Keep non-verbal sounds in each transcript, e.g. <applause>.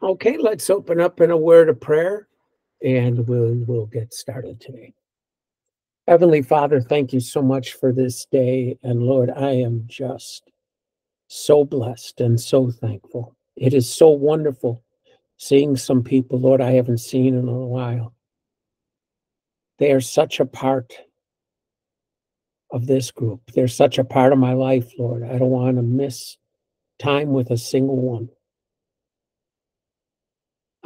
Okay, let's open up in a word of prayer and we'll, we'll get started today. Heavenly Father, thank you so much for this day. And Lord, I am just so blessed and so thankful. It is so wonderful seeing some people, Lord, I haven't seen in a while. They are such a part of this group. They're such a part of my life, Lord. I don't want to miss time with a single one.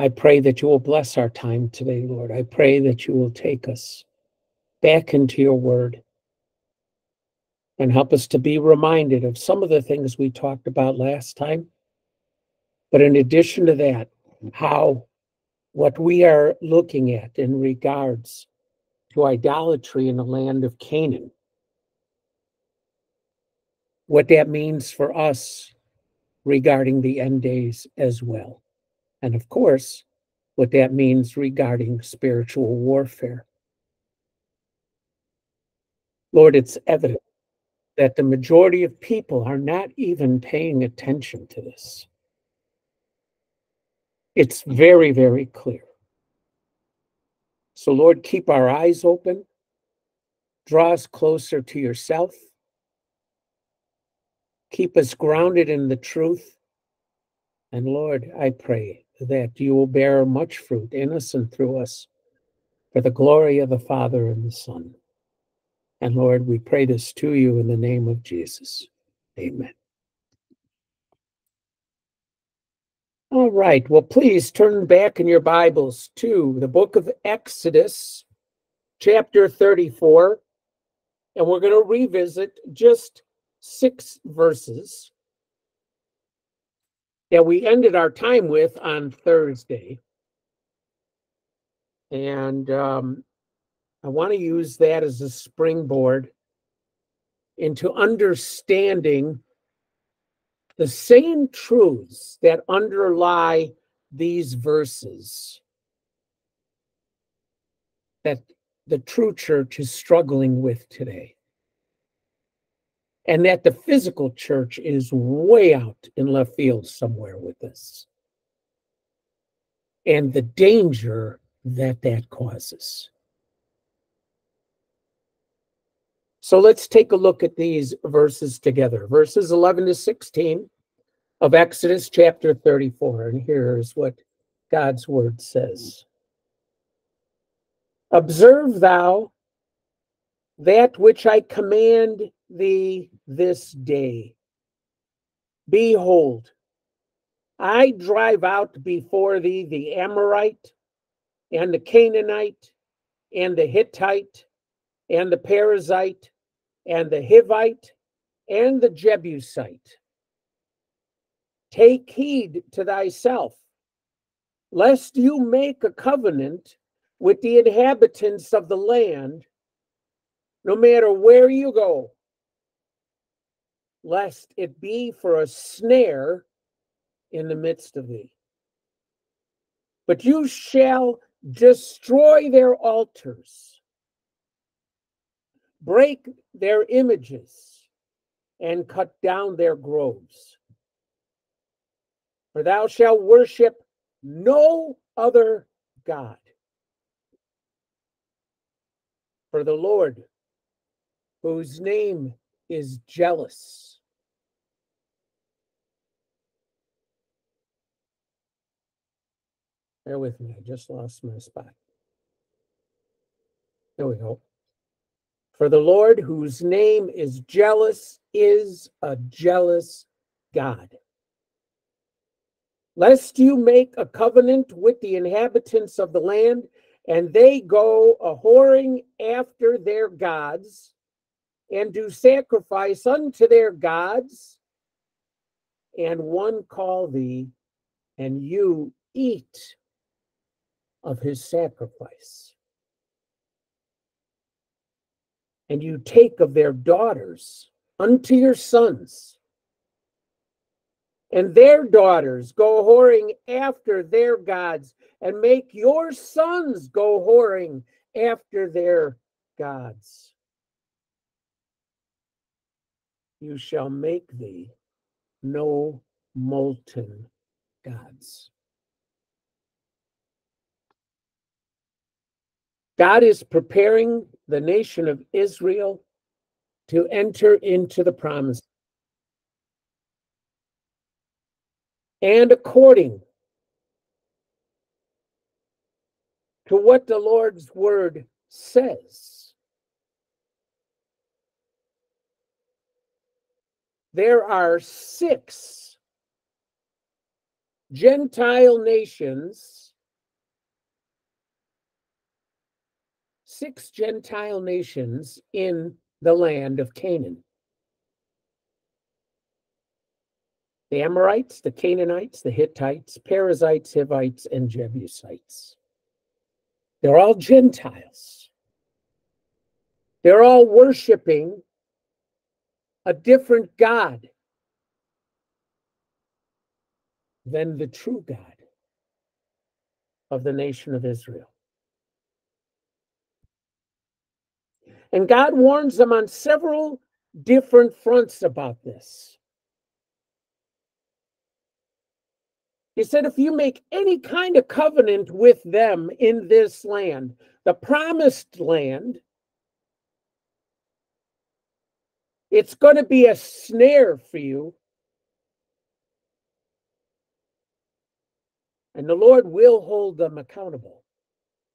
I pray that you will bless our time today, Lord. I pray that you will take us back into your word and help us to be reminded of some of the things we talked about last time. But in addition to that, how what we are looking at in regards to idolatry in the land of Canaan, what that means for us regarding the end days as well. And of course, what that means regarding spiritual warfare. Lord, it's evident that the majority of people are not even paying attention to this. It's very, very clear. So, Lord, keep our eyes open, draw us closer to yourself, keep us grounded in the truth. And Lord, I pray that you will bear much fruit in us and through us for the glory of the Father and the Son. And Lord, we pray this to you in the name of Jesus. Amen. All right. Well, please turn back in your Bibles to the book of Exodus, chapter 34. And we're going to revisit just six verses that we ended our time with on Thursday. And um, I want to use that as a springboard into understanding the same truths that underlie these verses that the true church is struggling with today. And that the physical church is way out in left field somewhere with this. And the danger that that causes. So let's take a look at these verses together. Verses 11 to 16 of Exodus chapter 34. And here's what God's word says Observe thou that which I command thee this day. Behold, I drive out before thee the Amorite and the Canaanite and the Hittite and the Perizzite and the Hivite and the Jebusite. Take heed to thyself, lest you make a covenant with the inhabitants of the land, no matter where you go, lest it be for a snare in the midst of thee. But you shall destroy their altars break their images and cut down their groves. For thou shalt worship no other God. For the Lord, whose name is jealous, Bear with me, I just lost my spot. There we go. For the Lord, whose name is jealous, is a jealous God. Lest you make a covenant with the inhabitants of the land, and they go a whoring after their gods, and do sacrifice unto their gods, and one call thee, and you eat of his sacrifice. and you take of their daughters unto your sons. And their daughters go whoring after their gods, and make your sons go whoring after their gods. you shall make thee no molten gods. God is preparing the nation of Israel to enter into the promise. And according to what the Lord's word says, there are six Gentile nations, six Gentile nations in the land of Canaan. The Amorites, the Canaanites, the Hittites, Perizzites, Hivites, and Jebusites. They're all Gentiles. They're all worshiping a different God than the true God of the nation of Israel. And God warns them on several different fronts about this. He said, if you make any kind of covenant with them in this land, the promised land, it's going to be a snare for you. And the Lord will hold them accountable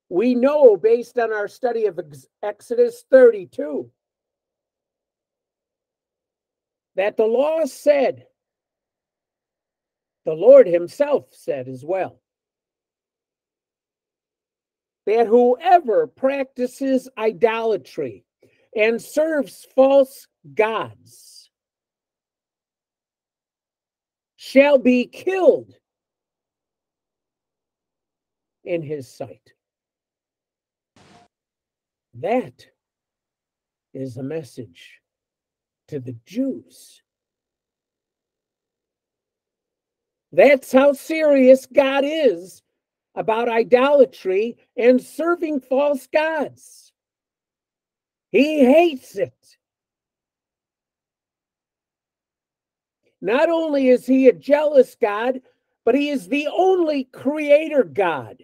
we know based on our study of Exodus 32 that the law said, the Lord Himself said as well, that whoever practices idolatry and serves false gods shall be killed in His sight. That is a message to the Jews. That's how serious God is about idolatry and serving false gods. He hates it. Not only is he a jealous God, but he is the only creator God.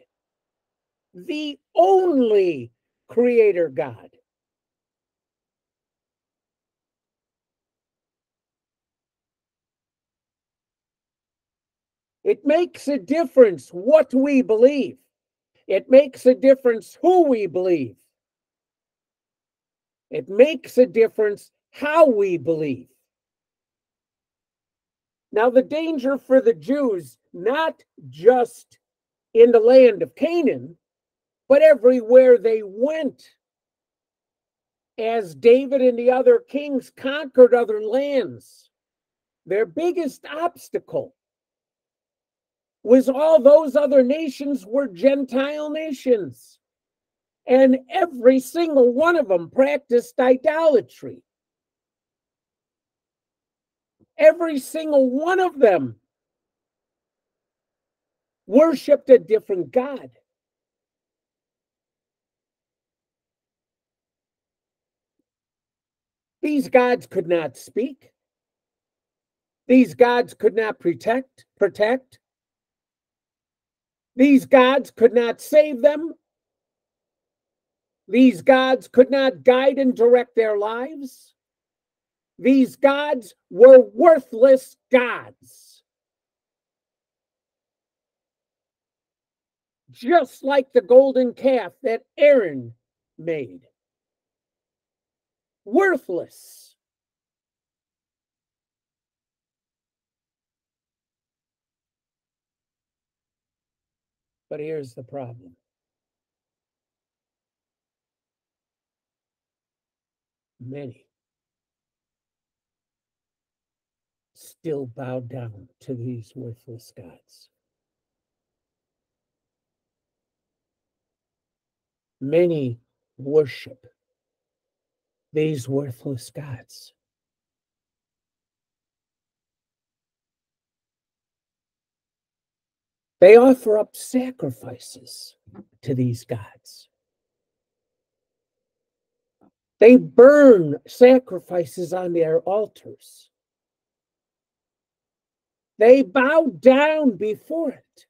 The only creator God. It makes a difference what we believe. It makes a difference who we believe. It makes a difference how we believe. Now, the danger for the Jews, not just in the land of Canaan, but everywhere they went, as David and the other kings conquered other lands, their biggest obstacle was all those other nations were Gentile nations. And every single one of them practiced idolatry. Every single one of them worshiped a different God. These gods could not speak. These gods could not protect, protect. These gods could not save them. These gods could not guide and direct their lives. These gods were worthless gods. Just like the golden calf that Aaron made worthless. But here's the problem. Many still bow down to these worthless gods. Many worship these worthless gods. They offer up sacrifices to these gods. They burn sacrifices on their altars. They bowed down before it.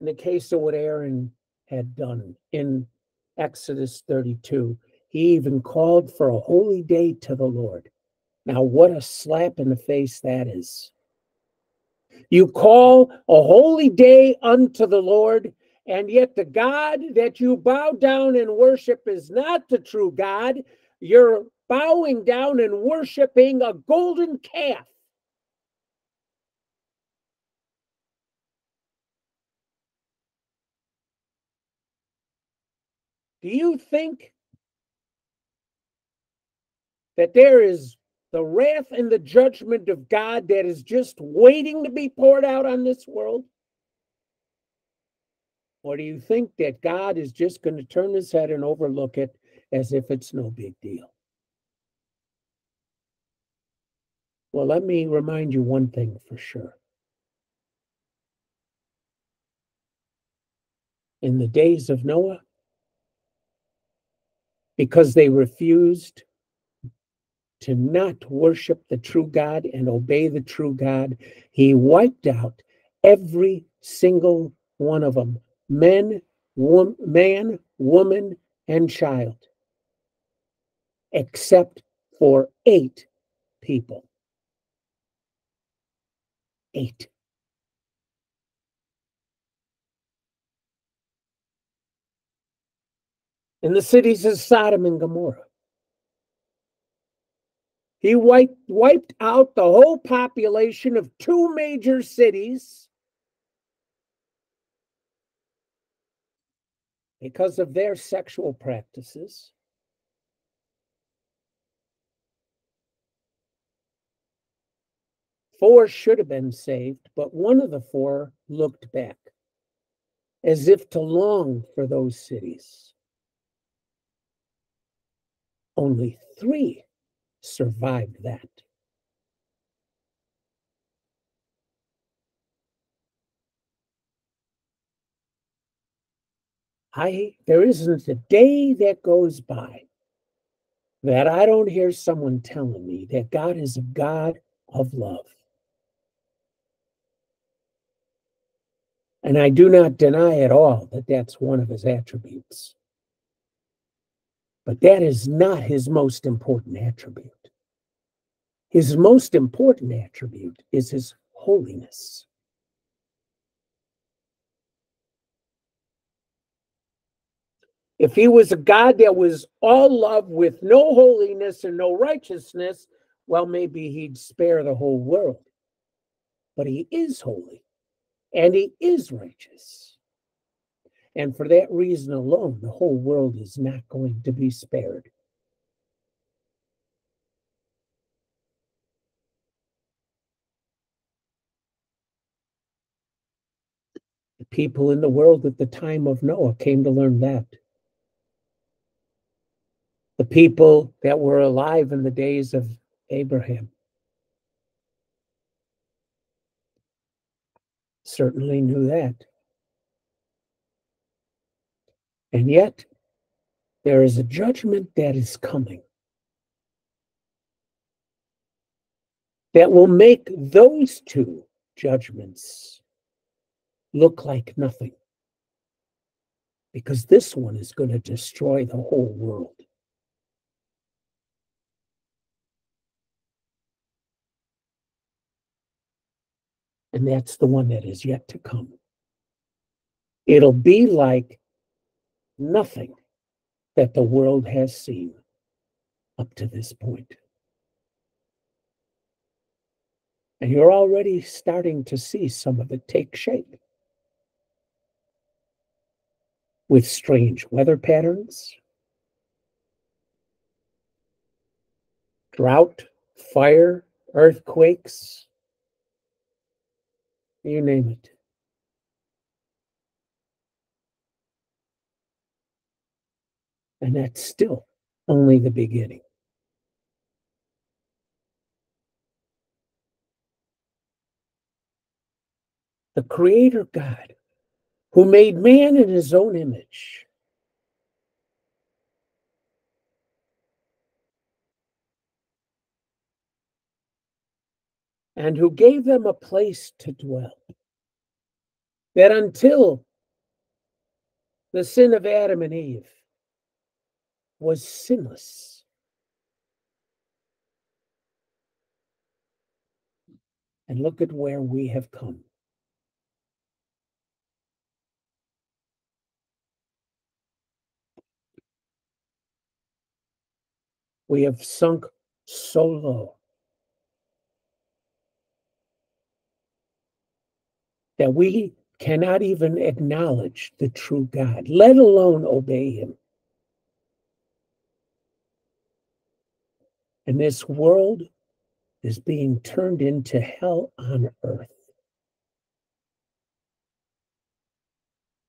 In the case of what Aaron had done in Exodus 32, he even called for a holy day to the Lord. Now, what a slap in the face that is. You call a holy day unto the Lord, and yet the God that you bow down and worship is not the true God. You're bowing down and worshiping a golden calf. Do you think that there is the wrath and the judgment of God that is just waiting to be poured out on this world? Or do you think that God is just going to turn his head and overlook it as if it's no big deal? Well, let me remind you one thing for sure. In the days of Noah, because they refused to not worship the true God and obey the true God, he wiped out every single one of them men, wom- man, woman, and child, except for eight people. Eight. In the cities of Sodom and Gomorrah. He wiped, wiped out the whole population of two major cities because of their sexual practices. Four should have been saved, but one of the four looked back as if to long for those cities. Only three survived that. I there isn't a day that goes by that I don't hear someone telling me that God is a God of love. And I do not deny at all that that's one of his attributes. But that is not his most important attribute. His most important attribute is his holiness. If he was a God that was all love with no holiness and no righteousness, well, maybe he'd spare the whole world. But he is holy and he is righteous. And for that reason alone, the whole world is not going to be spared. The people in the world at the time of Noah came to learn that. The people that were alive in the days of Abraham certainly knew that. And yet, there is a judgment that is coming that will make those two judgments look like nothing. Because this one is going to destroy the whole world. And that's the one that is yet to come. It'll be like nothing that the world has seen up to this point. And you're already starting to see some of it take shape with strange weather patterns, drought, fire, earthquakes, you name it. And that's still only the beginning. The Creator God, who made man in his own image, and who gave them a place to dwell. That until the sin of Adam and Eve was sinless. And look at where we have come. We have sunk so low that we cannot even acknowledge the true God, let alone obey him. And this world is being turned into hell on earth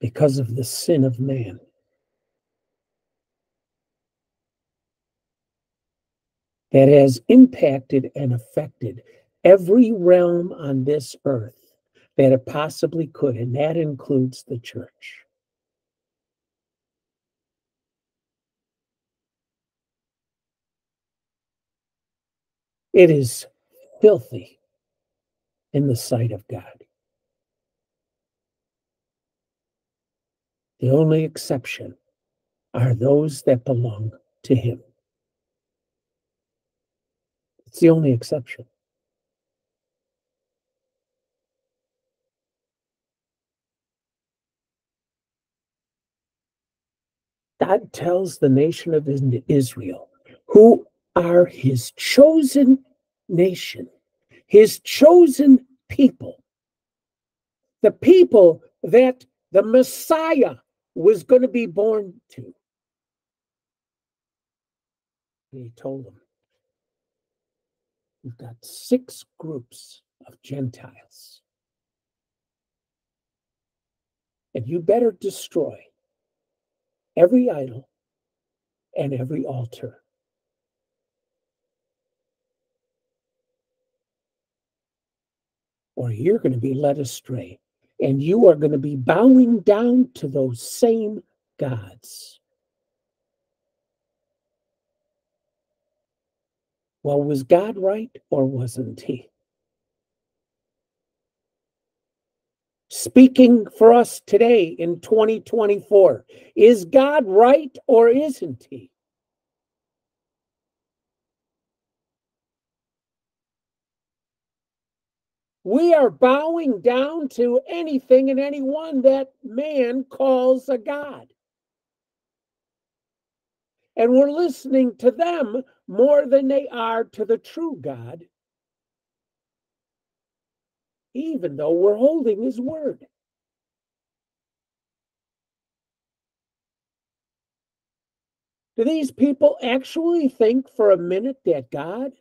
because of the sin of man. That has impacted and affected every realm on this earth that it possibly could, and that includes the church. It is filthy in the sight of God. The only exception are those that belong to Him. It's the only exception. God tells the nation of Israel, who are his chosen nation, his chosen people, the people that the Messiah was going to be born to. He told them, You've got six groups of Gentiles. And you better destroy every idol and every altar. Or you're going to be led astray and you are going to be bowing down to those same gods. Well, was God right or wasn't he? Speaking for us today in 2024. Is God right or isn't he? We are bowing down to anything and anyone that man calls a God. And we're listening to them more than they are to the true God even though we're holding his word. Do these people actually think for a minute that God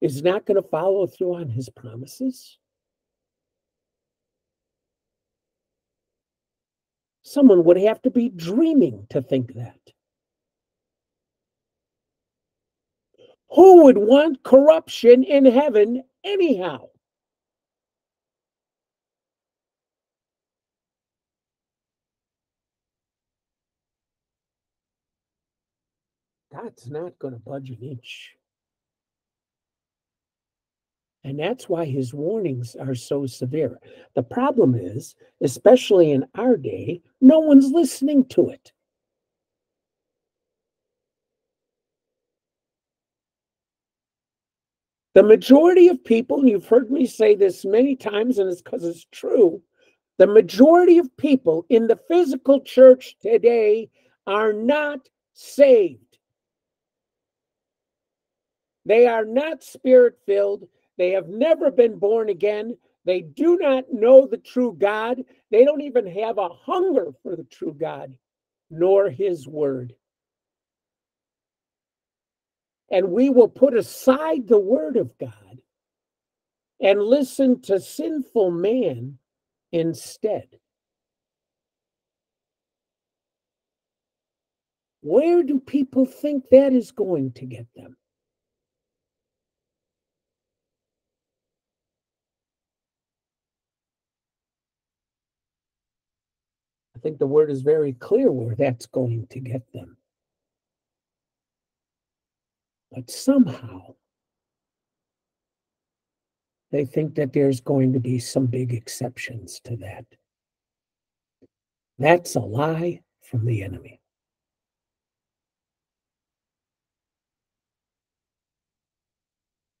is not going to follow through on his promises? Someone would have to be dreaming to think that. Who would want corruption in heaven anyhow? God's not going to budge an inch. And that's why his warnings are so severe. The problem is, especially in our day, no one's listening to it. The majority of people, you've heard me say this many times, and it's because it's true, the majority of people in the physical church today are not saved. They are not spirit filled. They have never been born again. They do not know the true God. They don't even have a hunger for the true God, nor his word. And we will put aside the word of God and listen to sinful man instead. Where do people think that is going to get them? I think the word is very clear where that's going to get them. But somehow they think that there's going to be some big exceptions to that. That's a lie from the enemy.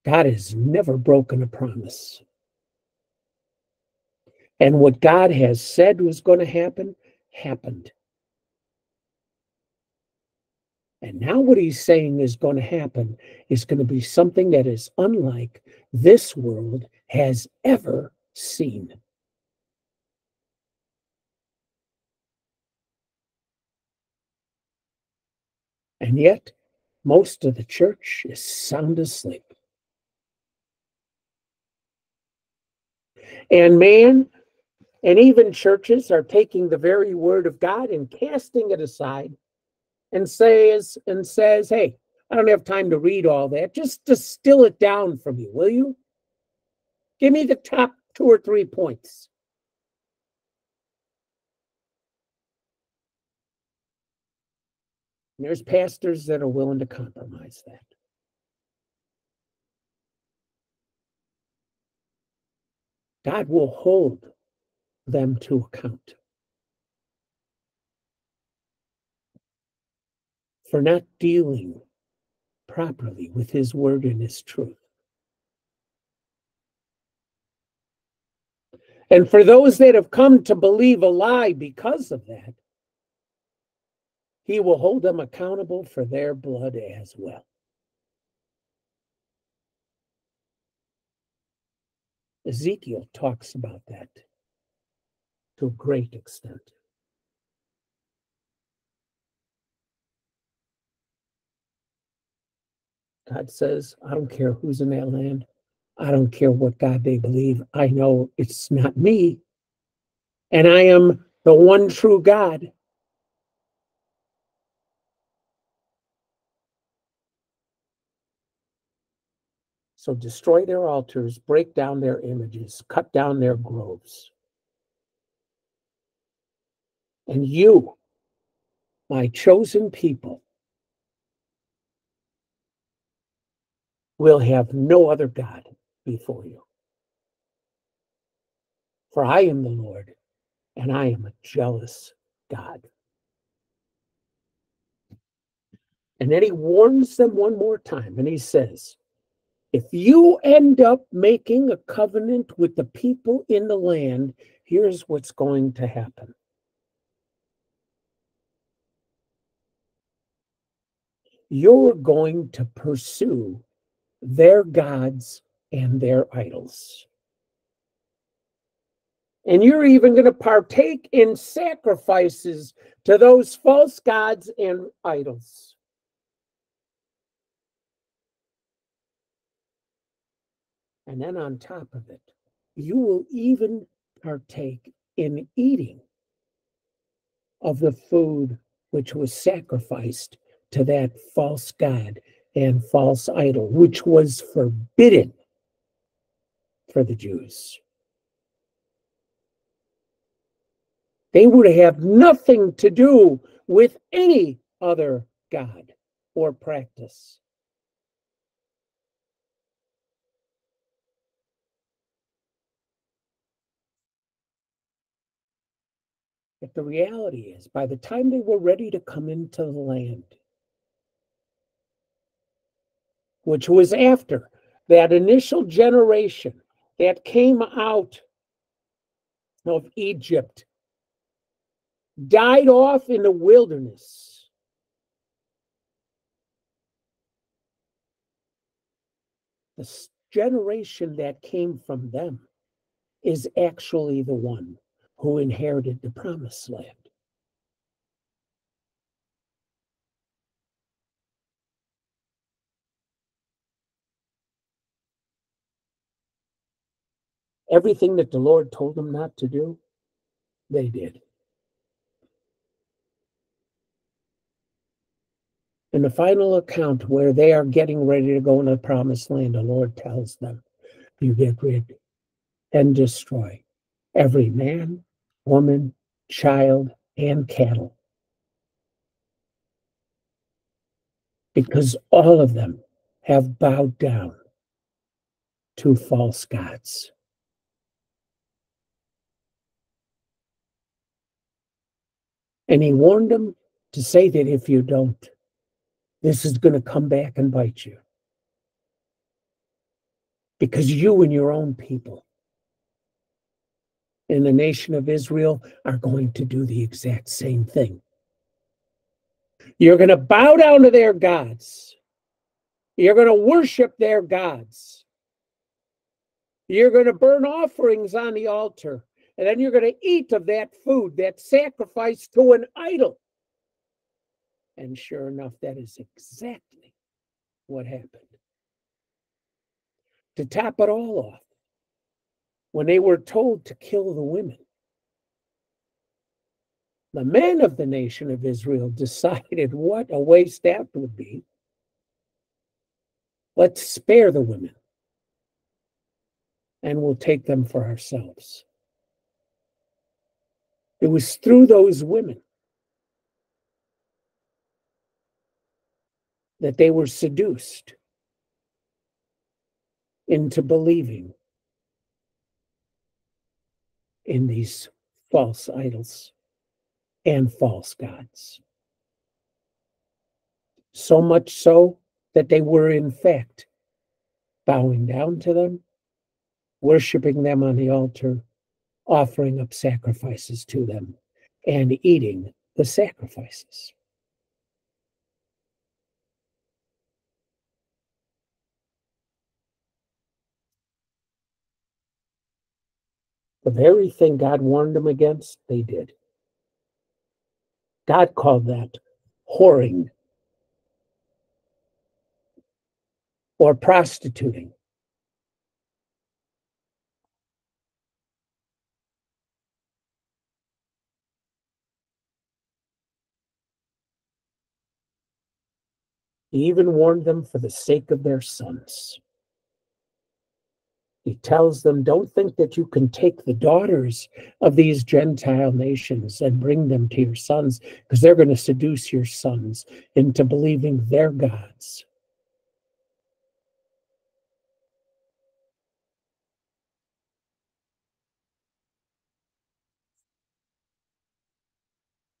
God has never broken a promise. And what God has said was going to happen, happened. And now, what he's saying is going to happen is going to be something that is unlike this world has ever seen. And yet, most of the church is sound asleep. And man, and even churches are taking the very word of God and casting it aside and says and says, "Hey, I don't have time to read all that. Just distill it down for me, will you? Give me the top two or three points." And there's pastors that are willing to compromise that. God will hold them to account for not dealing properly with His word and His truth. And for those that have come to believe a lie because of that, He will hold them accountable for their blood as well. Ezekiel talks about that to a great extent. God says, I don't care who's in that land. I don't care what God they believe. I know it's not me. And I am the one true God. So destroy their altars, break down their images, cut down their groves. And you, my chosen people, will have no other God before you. For I am the Lord, and I am a jealous God. And then he warns them one more time, and he says, if you end up making a covenant with the people in the land, here's what's going to happen. You're going to pursue their gods and their idols. And you're even going to partake in sacrifices to those false gods and idols. And then on top of it, you will even partake in eating of the food which was sacrificed to that false god and false idol, which was forbidden for the Jews. They would have nothing to do with any other God or practice. But the reality is, by the time they were ready to come into the land, which was after that initial generation that came out of Egypt, died off in the wilderness. The generation that came from them is actually the one who inherited the promised land. Everything that the Lord told them not to do, they did. In the final account, where they are getting ready to go into the promised land, the Lord tells them, You get rid and destroy every man, woman, child, and cattle. Because all of them have bowed down to false gods. And he warned them to say that if you don't, this is going to come back and bite you. Because you and your own people in the nation of Israel are going to do the exact same thing. You're going to bow down to their gods. You're going to worship their gods. You're going to burn offerings on the altar. And then you're going to eat of that food, that sacrifice to an idol. And sure enough, that is exactly what happened. To top it all off, when they were told to kill the women, the men of the nation of Israel <laughs> decided what a waste that would be. Let's spare the women and we'll take them for ourselves. It was through those women that they were seduced into believing in these false idols and false gods. So much so that they were, in fact, bowing down to them, worshiping them on the altar, offering up sacrifices to them, and eating the sacrifices. The very thing God warned them against, they did. God called that whoring or prostituting. He even warned them for the sake of their sons. He tells them, Don't think that you can take the daughters of these Gentile nations and bring them to your sons, because they're going to seduce your sons into believing their gods.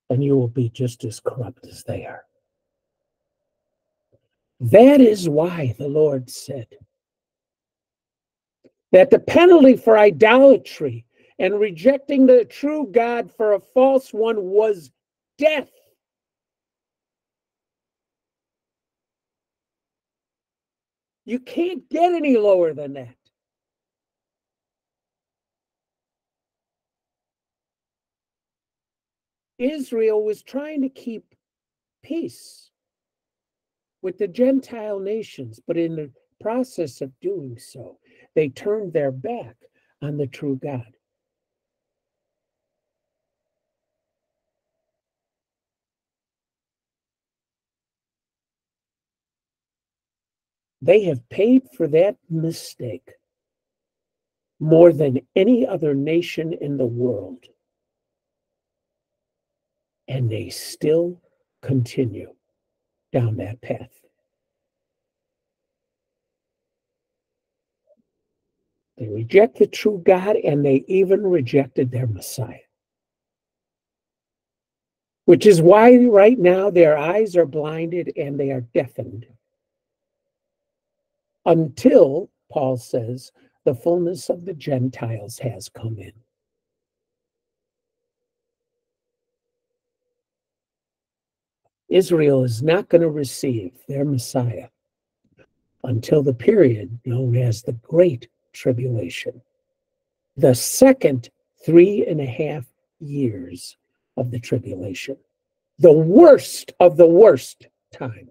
And you will be just as corrupt as they are. That is why the Lord said, that the penalty for idolatry and rejecting the true God for a false one was death. You can't get any lower than that. Israel was trying to keep peace with the Gentile nations, but in the process of doing so, they turned their back on the true God. They have paid for that mistake more than any other nation in the world. And they still continue down that path. They reject the true God and they even rejected their Messiah. Which is why right now their eyes are blinded and they are deafened. Until, Paul says, the fullness of the Gentiles has come in. Israel is not going to receive their Messiah until the period known as the Great tribulation. The second three and a half years of the tribulation, the worst of the worst time.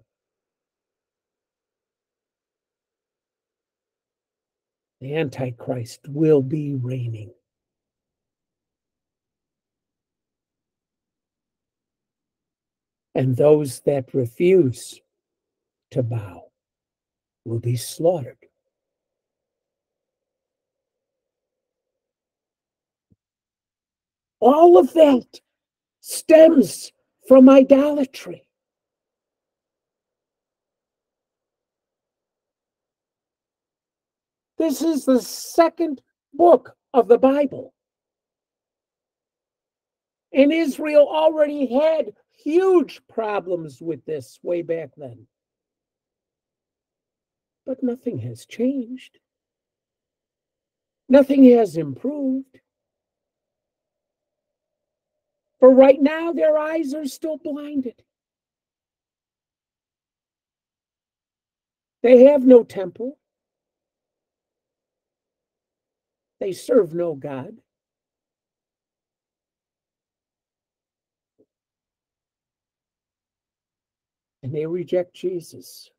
The Antichrist will be reigning. And those that refuse to bow will be slaughtered. All of that stems from idolatry. This is the second book of the Bible. And Israel already had huge problems with this way back then. But nothing has changed. Nothing has improved. For right now, their eyes are still blinded. They have no temple. They serve no God. And they reject Jesus.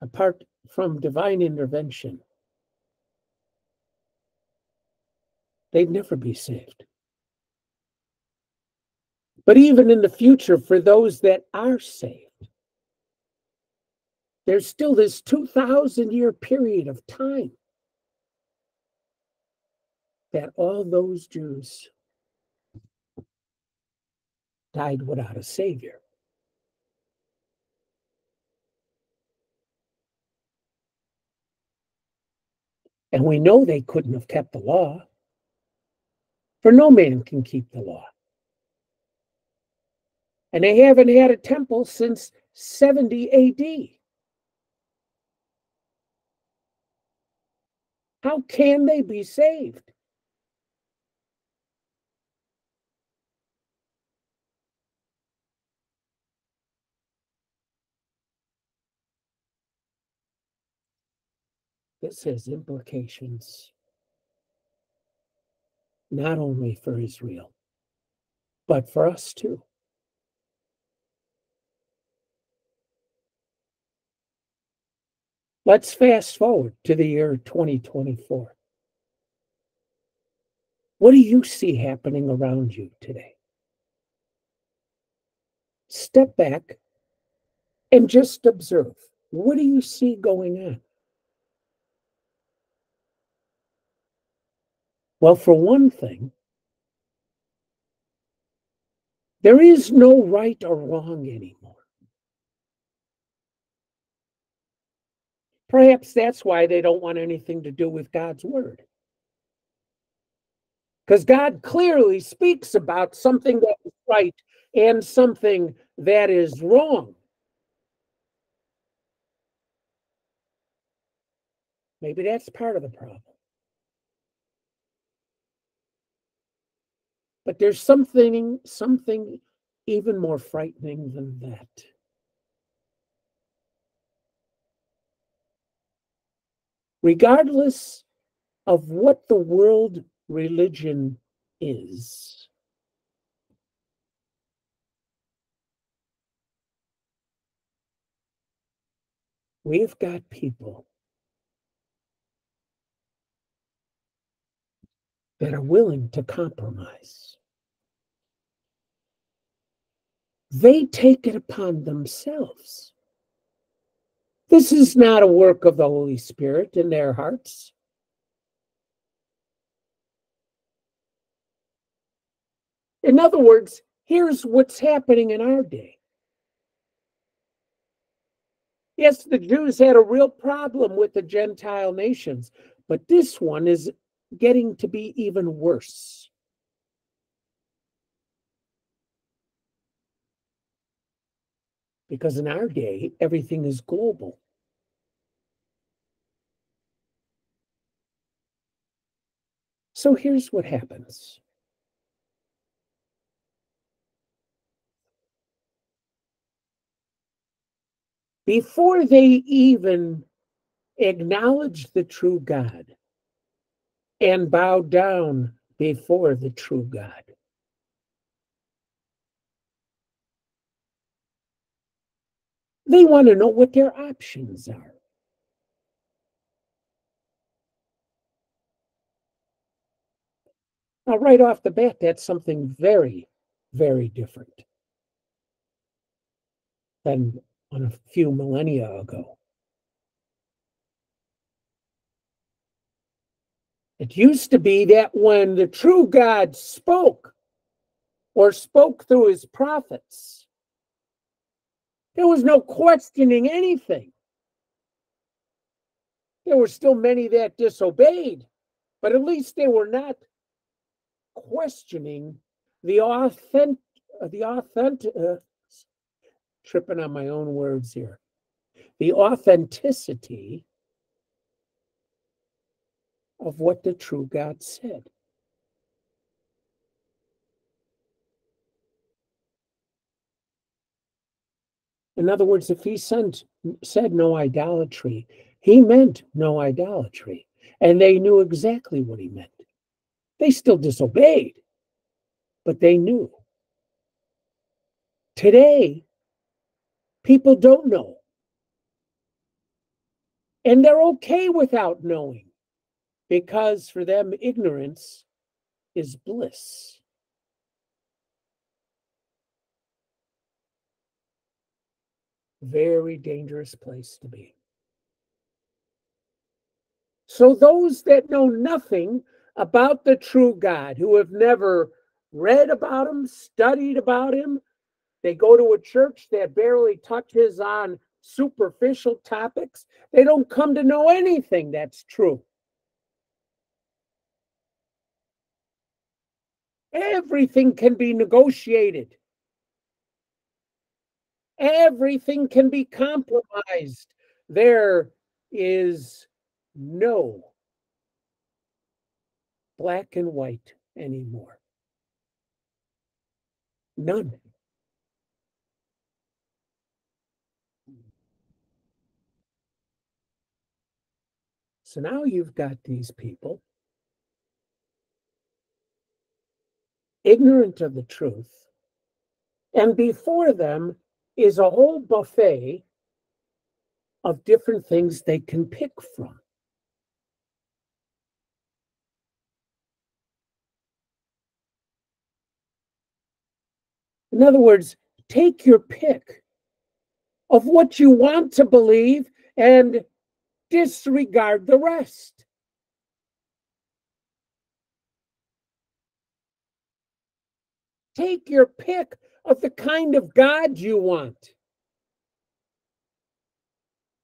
Apart from divine intervention, they'd never be saved. But even in the future, for those that are saved, there's still this 2,000 year period of time that all those Jews died without a Savior. And we know they couldn't have kept the law, for no man can keep the law. And they haven't had a temple since 70 AD. How can they be saved? This has implications not only for Israel, but for us too. Let's fast forward to the year 2024. What do you see happening around you today? Step back and just observe. What do you see going on? Well, for one thing, there is no right or wrong anymore. Perhaps that's why they don't want anything to do with God's word. Because God clearly speaks about something that is right and something that is wrong. Maybe that's part of the problem. But there's something something even more frightening than that. regardless of what the world religion is. We've got people that are willing to compromise. They take it upon themselves this is not a work of the Holy Spirit in their hearts. In other words, here's what's happening in our day. Yes, the Jews had a real problem with the Gentile nations, but this one is getting to be even worse. Because in our day, everything is global. So here's what happens. Before they even acknowledge the true God and bow down before the true God, They want to know what their options are. Now, right off the bat, that's something very, very different than on a few millennia ago. It used to be that when the true God spoke or spoke through his prophets, there was no questioning anything. There were still many that disobeyed, but at least they were not questioning the authentic, the authentic, uh, tripping on my own words here, the authenticity of what the true God said. In other words, if he sent, said no idolatry, he meant no idolatry. And they knew exactly what he meant. They still disobeyed, but they knew. Today, people don't know. And they're okay without knowing because for them, ignorance is bliss. Very dangerous place to be. So, those that know nothing about the true God, who have never read about him, studied about him, they go to a church that barely touches on superficial topics, they don't come to know anything that's true. Everything can be negotiated. Everything can be compromised. There is no black and white anymore. None. So now you've got these people ignorant of the truth, and before them is a whole buffet of different things they can pick from. In other words, take your pick of what you want to believe and disregard the rest. Take your pick of the kind of God you want.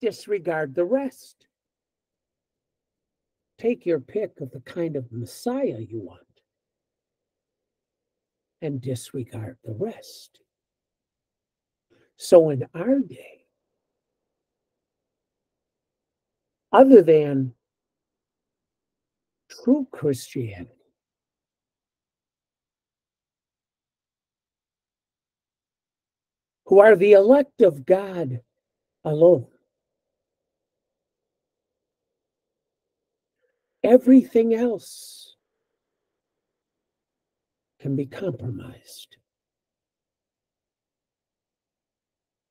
Disregard the rest. Take your pick of the kind of Messiah you want and disregard the rest. So in our day, other than true Christianity, who are the elect of God alone. Everything else can be compromised.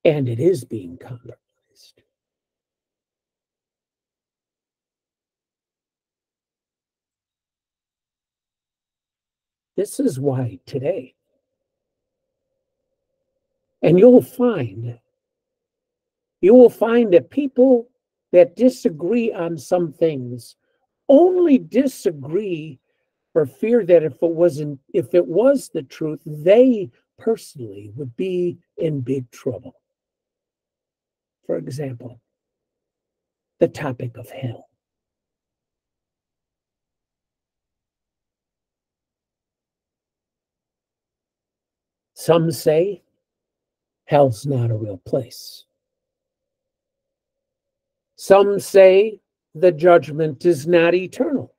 And it is being compromised. This is why today and you'll find, you will find that people that disagree on some things only disagree for fear that if it wasn't, if it was the truth, they personally would be in big trouble. For example, the topic of hell. Some say hell's not a real place. Some say the judgment is not eternal.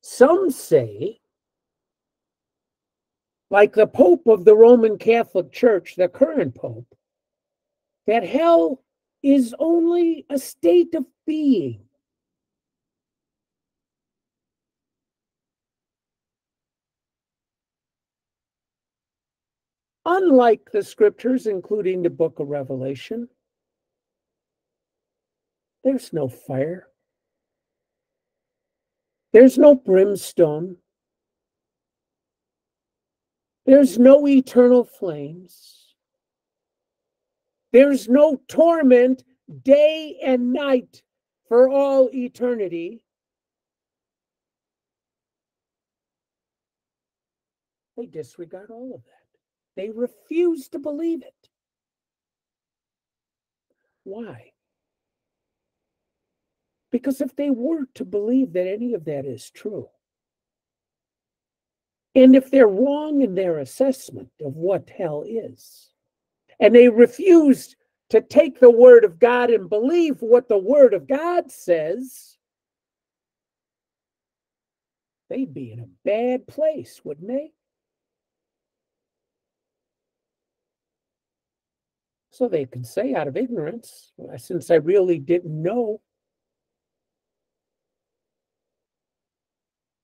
Some say, like the Pope of the Roman Catholic Church, the current Pope, that hell is only a state of being. Unlike the scriptures, including the book of Revelation, there's no fire, there's no brimstone, there's no eternal flames, there's no torment day and night for all eternity. They disregard all of that. They refuse to believe it. Why? Because if they were to believe that any of that is true, and if they're wrong in their assessment of what hell is, and they refuse to take the word of God and believe what the word of God says, they'd be in a bad place, wouldn't they? So they can say out of ignorance, since I really didn't know,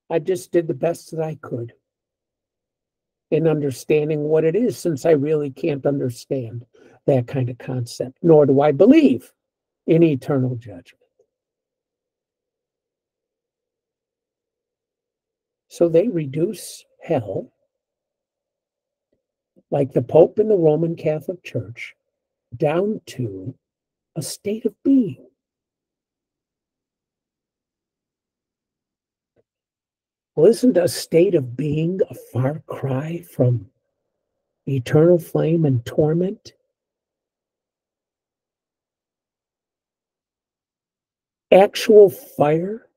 I just did the best that I could in understanding what it is, since I really can't understand that kind of concept, nor do I believe in eternal judgment. So they reduce hell, like the Pope in the Roman Catholic Church, down to a state of being. Well, isn't a state of being a far cry from eternal flame and torment? Actual fire?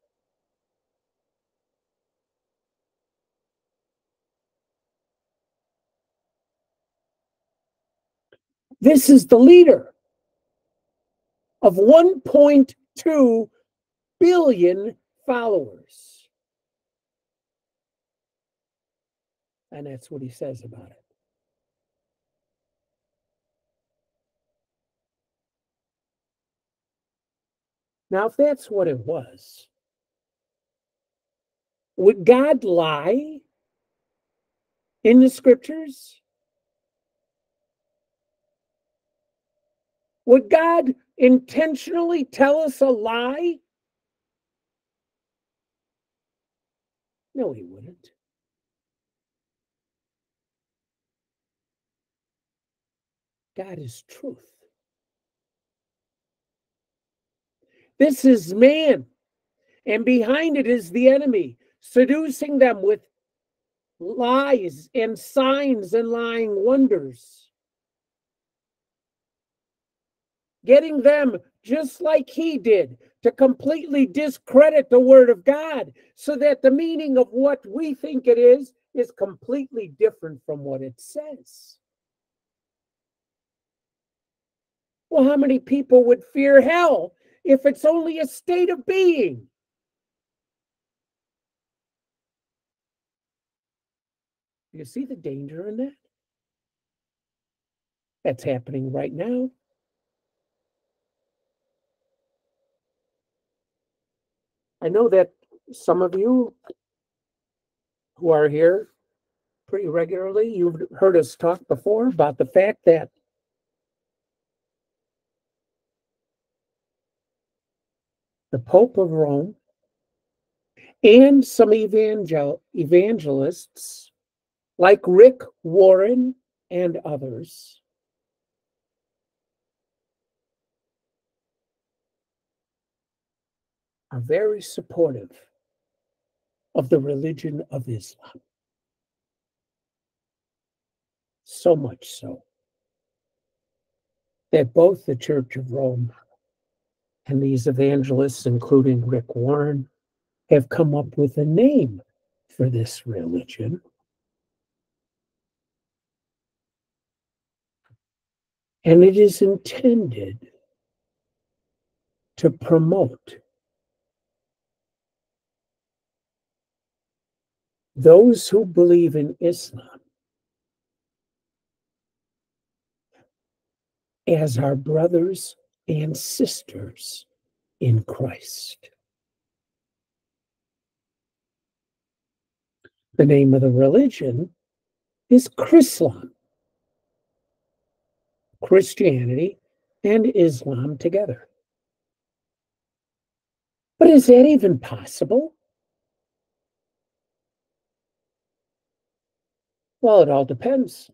This is the leader of 1.2 billion followers. And that's what he says about it. Now, if that's what it was, would God lie in the scriptures? Would God intentionally tell us a lie? No, he wouldn't. God is truth. This is man, and behind it is the enemy, seducing them with lies and signs and lying wonders. Getting them, just like he did, to completely discredit the word of God so that the meaning of what we think it is is completely different from what it says. Well, how many people would fear hell if it's only a state of being? You see the danger in that? That's happening right now. I know that some of you who are here pretty regularly, you've heard us talk before about the fact that the Pope of Rome, and some evangel- evangelists like Rick Warren and others. Are very supportive of the religion of Islam. So much so that both the Church of Rome and these evangelists, including Rick Warren, have come up with a name for this religion. And it is intended to promote those who believe in Islam as our brothers and sisters in Christ. The name of the religion is Chrislam. Christianity and Islam together. But is that even possible? Well, it all depends.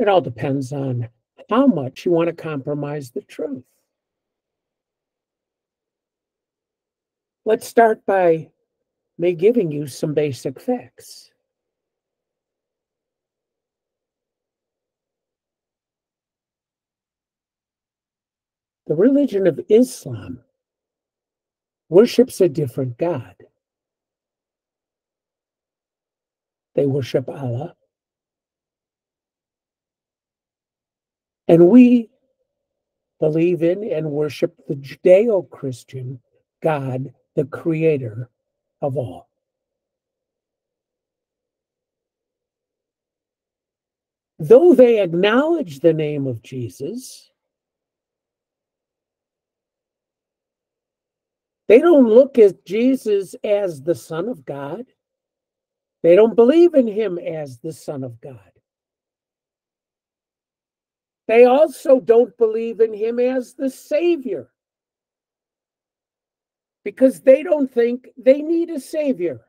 It all depends on how much you want to compromise the truth. Let's start by me giving you some basic facts. The religion of Islam worships a different God. They worship Allah. And we believe in and worship the Judeo Christian God, the creator of all. Though they acknowledge the name of Jesus, they don't look at Jesus as the Son of God. They don't believe in him as the Son of God. They also don't believe in him as the Savior because they don't think they need a Savior.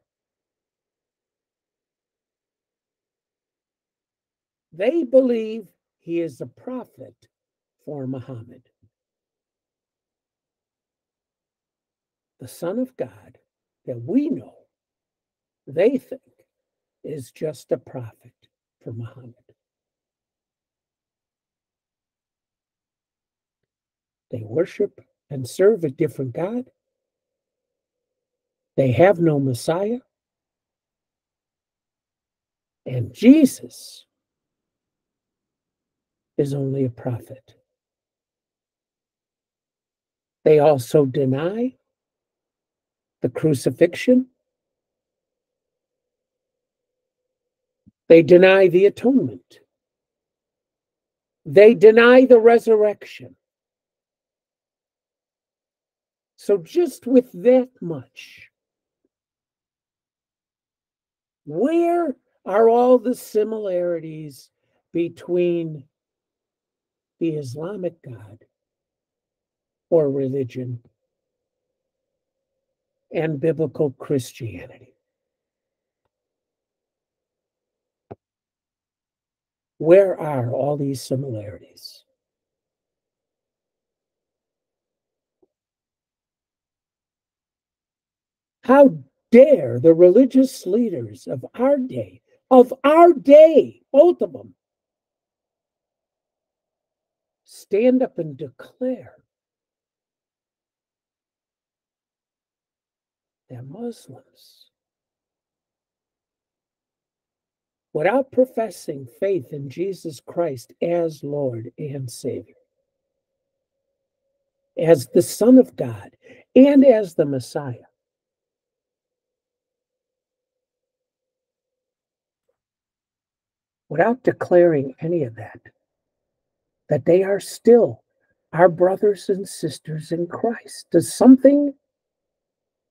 They believe he is a prophet for Muhammad, the Son of God that we know. They think is just a prophet for Muhammad. They worship and serve a different God. They have no Messiah. And Jesus is only a prophet. They also deny the crucifixion. They deny the atonement. They deny the resurrection. So, just with that much, where are all the similarities between the Islamic God or religion and biblical Christianity? Where are all these similarities? How dare the religious leaders of our day, of our day, both of them, stand up and declare that Muslims, without professing faith in Jesus Christ as Lord and Savior, as the Son of God, and as the Messiah, without declaring any of that, that they are still our brothers and sisters in Christ. Does something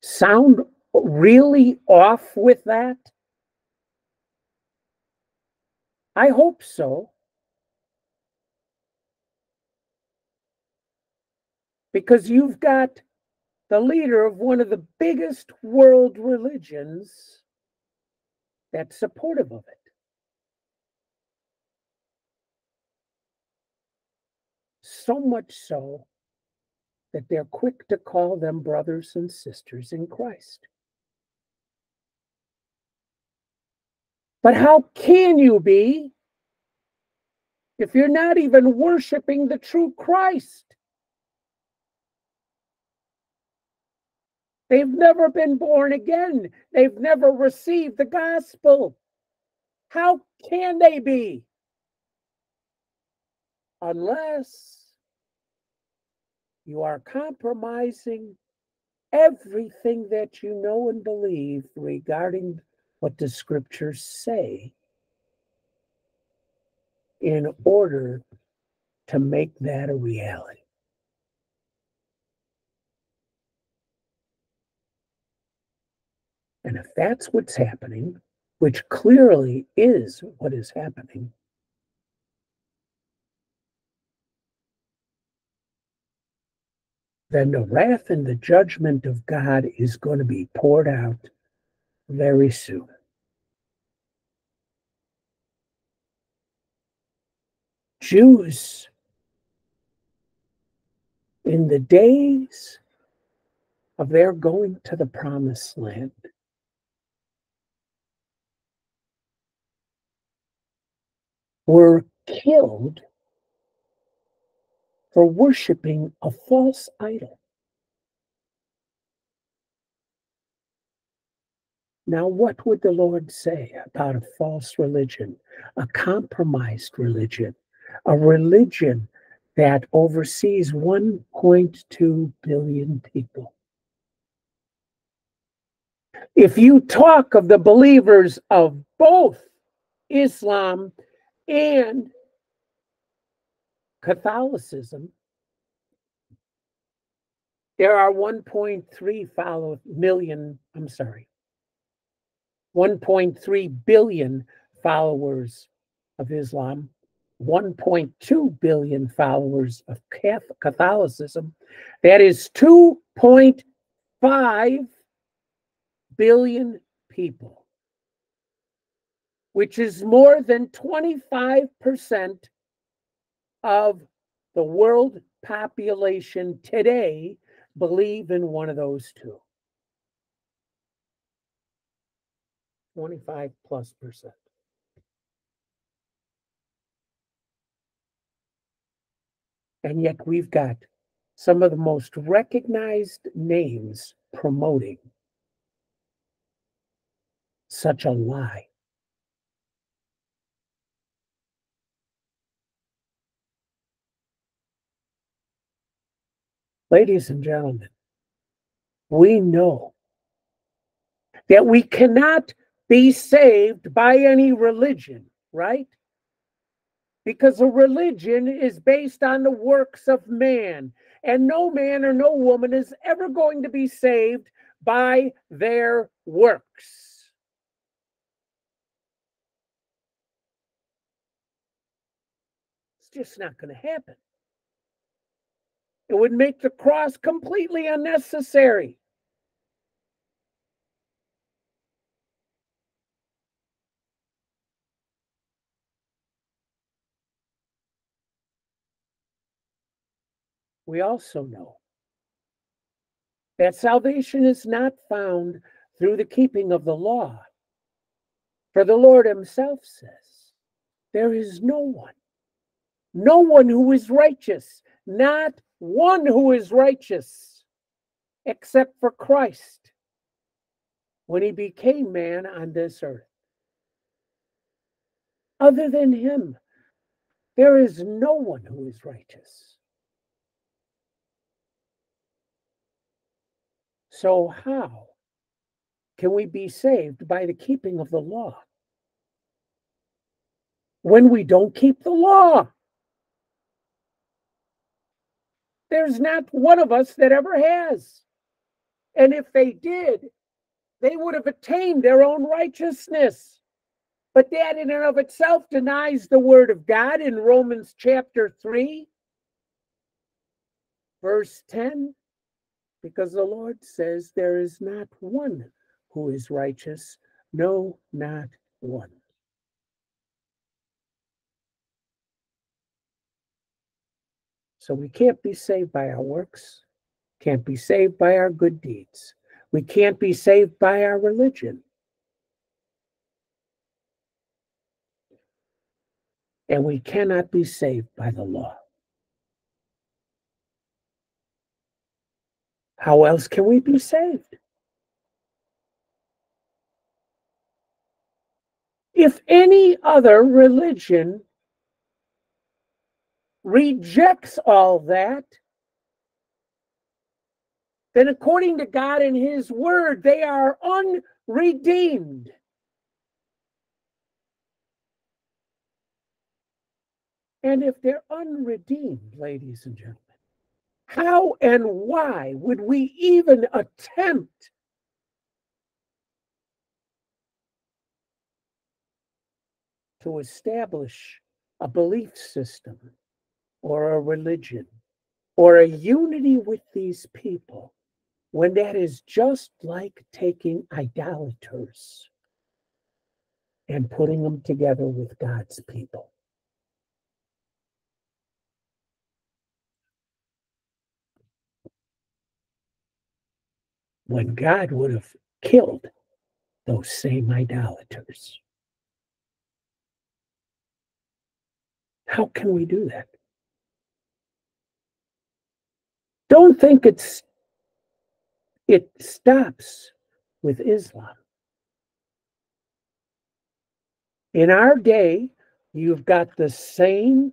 sound really off with that? I hope so. Because you've got the leader of one of the biggest world religions that's supportive of it. so much so that they're quick to call them brothers and sisters in Christ. But how can you be if you're not even worshiping the true Christ? They've never been born again. They've never received the gospel. How can they be? Unless you are compromising everything that you know and believe regarding what the scriptures say in order to make that a reality. And if that's what's happening, which clearly is what is happening, then the wrath and the judgment of God is going to be poured out very soon. Jews in the days of their going to the promised land were killed for worshiping a false idol. Now, what would the Lord say about a false religion, a compromised religion, a religion that oversees 1.2 billion people? If you talk of the believers of both Islam and Catholicism, there are 1.3 follow million, I'm sorry, 1.3 billion followers of Islam, 1.2 billion followers of Catholicism. That is 2.5 billion people, which is more than 25% of the world population today believe in one of those two. 25 plus percent. And yet we've got some of the most recognized names promoting such a lie. Ladies and gentlemen, we know that we cannot be saved by any religion, right? Because a religion is based on the works of man, and no man or no woman is ever going to be saved by their works. It's just not going to happen. It would make the cross completely unnecessary. We also know that salvation is not found through the keeping of the law. For the Lord Himself says, There is no one, no one who is righteous, not one who is righteous except for Christ when he became man on this earth. Other than him, there is no one who is righteous. So, how can we be saved by the keeping of the law when we don't keep the law? There's not one of us that ever has. And if they did, they would have attained their own righteousness. But that in and of itself denies the word of God in Romans chapter 3, verse 10, because the Lord says, There is not one who is righteous, no, not one. So we can't be saved by our works, can't be saved by our good deeds. We can't be saved by our religion. And we cannot be saved by the law. How else can we be saved? If any other religion rejects all that, then according to God and His Word, they are unredeemed. And if they're unredeemed, ladies and gentlemen, how and why would we even attempt to establish a belief system or a religion or a unity with these people when that is just like taking idolaters and putting them together with God's people. When God would have killed those same idolaters. How can we do that? Don't think it's it stops with Islam. In our day, you've got the same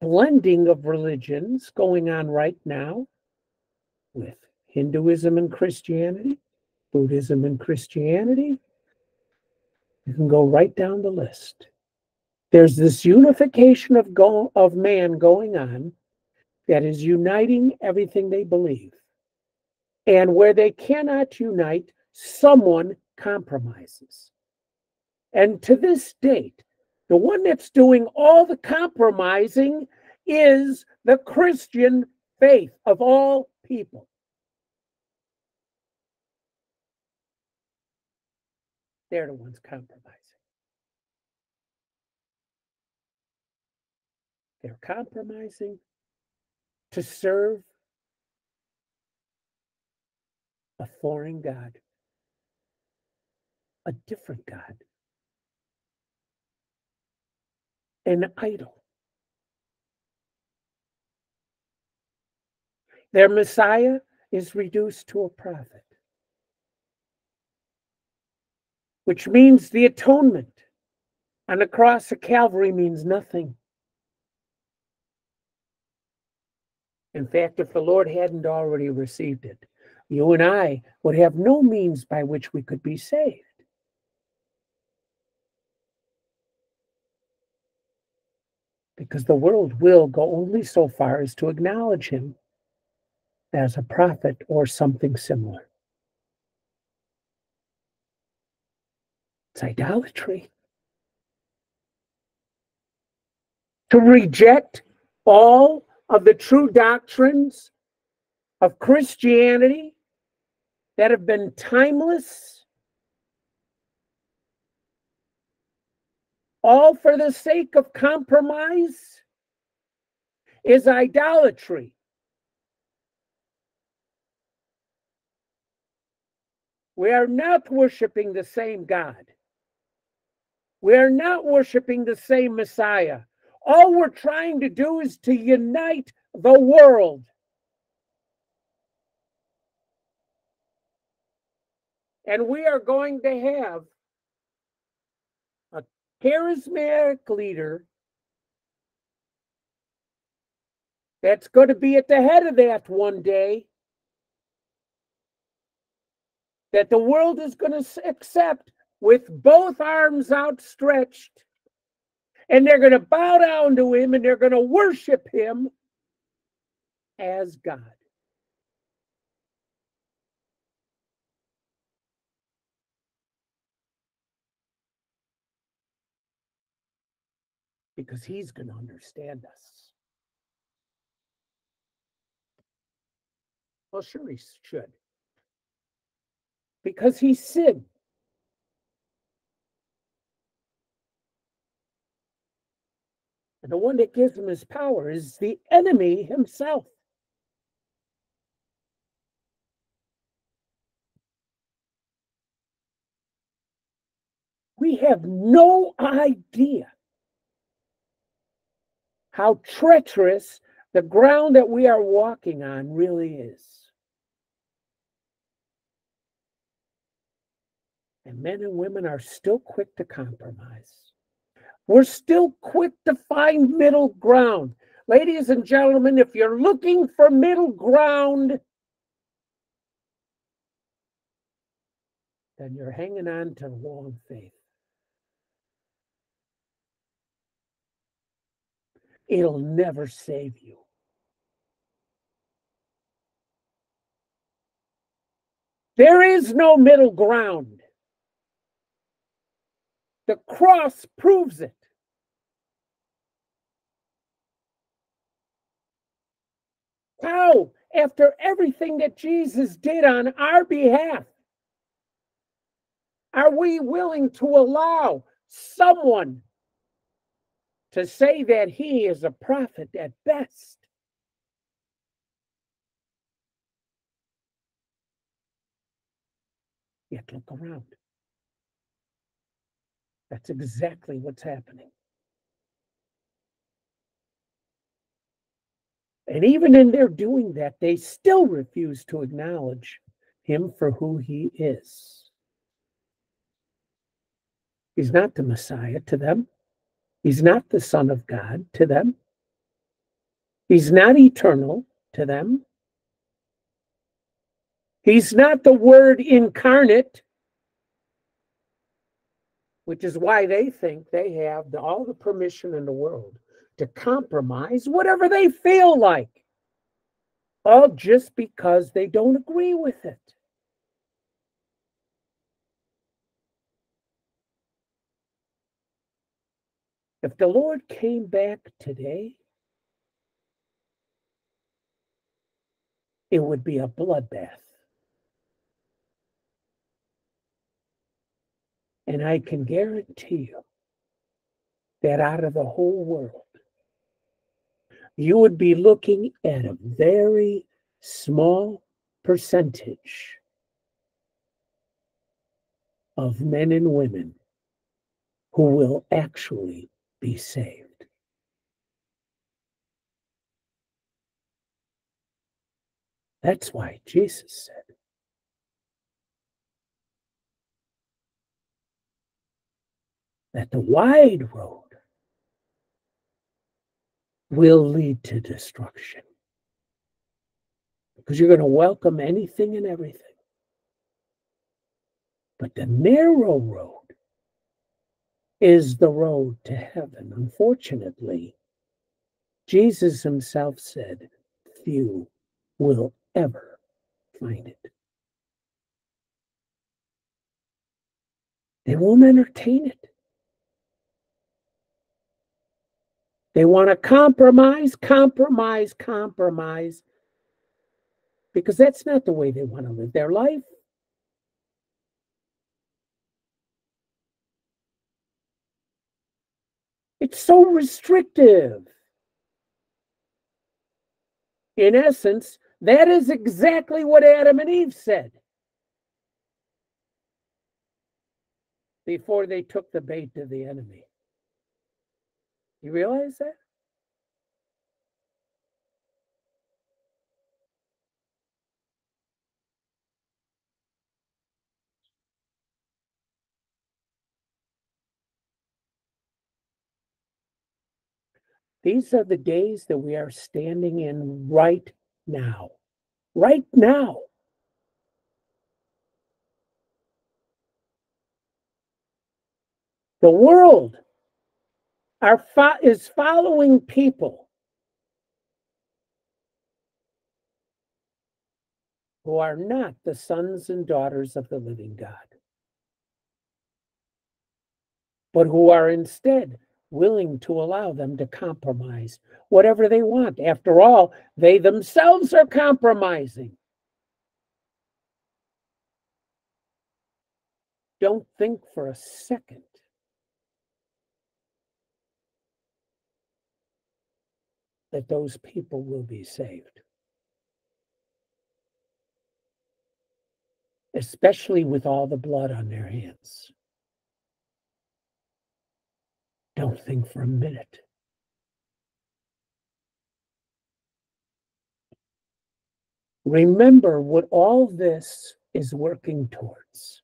blending of religions going on right now with Hinduism and Christianity, Buddhism and Christianity. You can go right down the list. There's this unification of go of man going on that is uniting everything they believe. And where they cannot unite, someone compromises. And to this date, the one that's doing all the compromising is the Christian faith of all people. They're the ones compromising. They're compromising to serve a foreign God, a different God, an idol. Their Messiah is reduced to a prophet, which means the atonement on the cross of Calvary means nothing. In fact, if the Lord hadn't already received it, you and I would have no means by which we could be saved. Because the world will go only so far as to acknowledge him as a prophet or something similar. It's idolatry. To reject all of the true doctrines of Christianity that have been timeless, all for the sake of compromise, is idolatry. We are not worshiping the same God. We are not worshiping the same Messiah. All we're trying to do is to unite the world. And we are going to have a charismatic leader that's going to be at the head of that one day that the world is going to accept with both arms outstretched and they're going to bow down to him and they're going to worship him as God. Because he's going to understand us. Well, sure, he should. Because he sinned. The one that gives him his power is the enemy himself. We have no idea how treacherous the ground that we are walking on really is. And men and women are still quick to compromise. We're still quick to find middle ground. Ladies and gentlemen, if you're looking for middle ground, then you're hanging on to the wrong faith. It'll never save you. There is no middle ground. The cross proves it. How, after everything that Jesus did on our behalf, are we willing to allow someone to say that he is a prophet at best? Yet look around. That's exactly what's happening. And even in their doing that, they still refuse to acknowledge him for who he is. He's not the Messiah to them. He's not the Son of God to them. He's not eternal to them. He's not the Word incarnate, which is why they think they have all the permission in the world to compromise whatever they feel like, all just because they don't agree with it. If the Lord came back today, it would be a bloodbath. And I can guarantee you that out of the whole world, you would be looking at a very small percentage of men and women who will actually be saved. That's why Jesus said, that the wide road will lead to destruction. Because you're going to welcome anything and everything. But the narrow road is the road to heaven. Unfortunately, Jesus himself said, Few will ever find it. They won't entertain it. They want to compromise, compromise, compromise, because that's not the way they want to live their life. It's so restrictive. In essence, that is exactly what Adam and Eve said before they took the bait to the enemy. You realize that? These are the days that we are standing in right now. Right now. The world are fo- is following people who are not the sons and daughters of the living God, but who are instead willing to allow them to compromise whatever they want. After all, they themselves are compromising. Don't think for a second that those people will be saved. Especially with all the blood on their hands. Don't think for a minute. Remember what all this is working towards.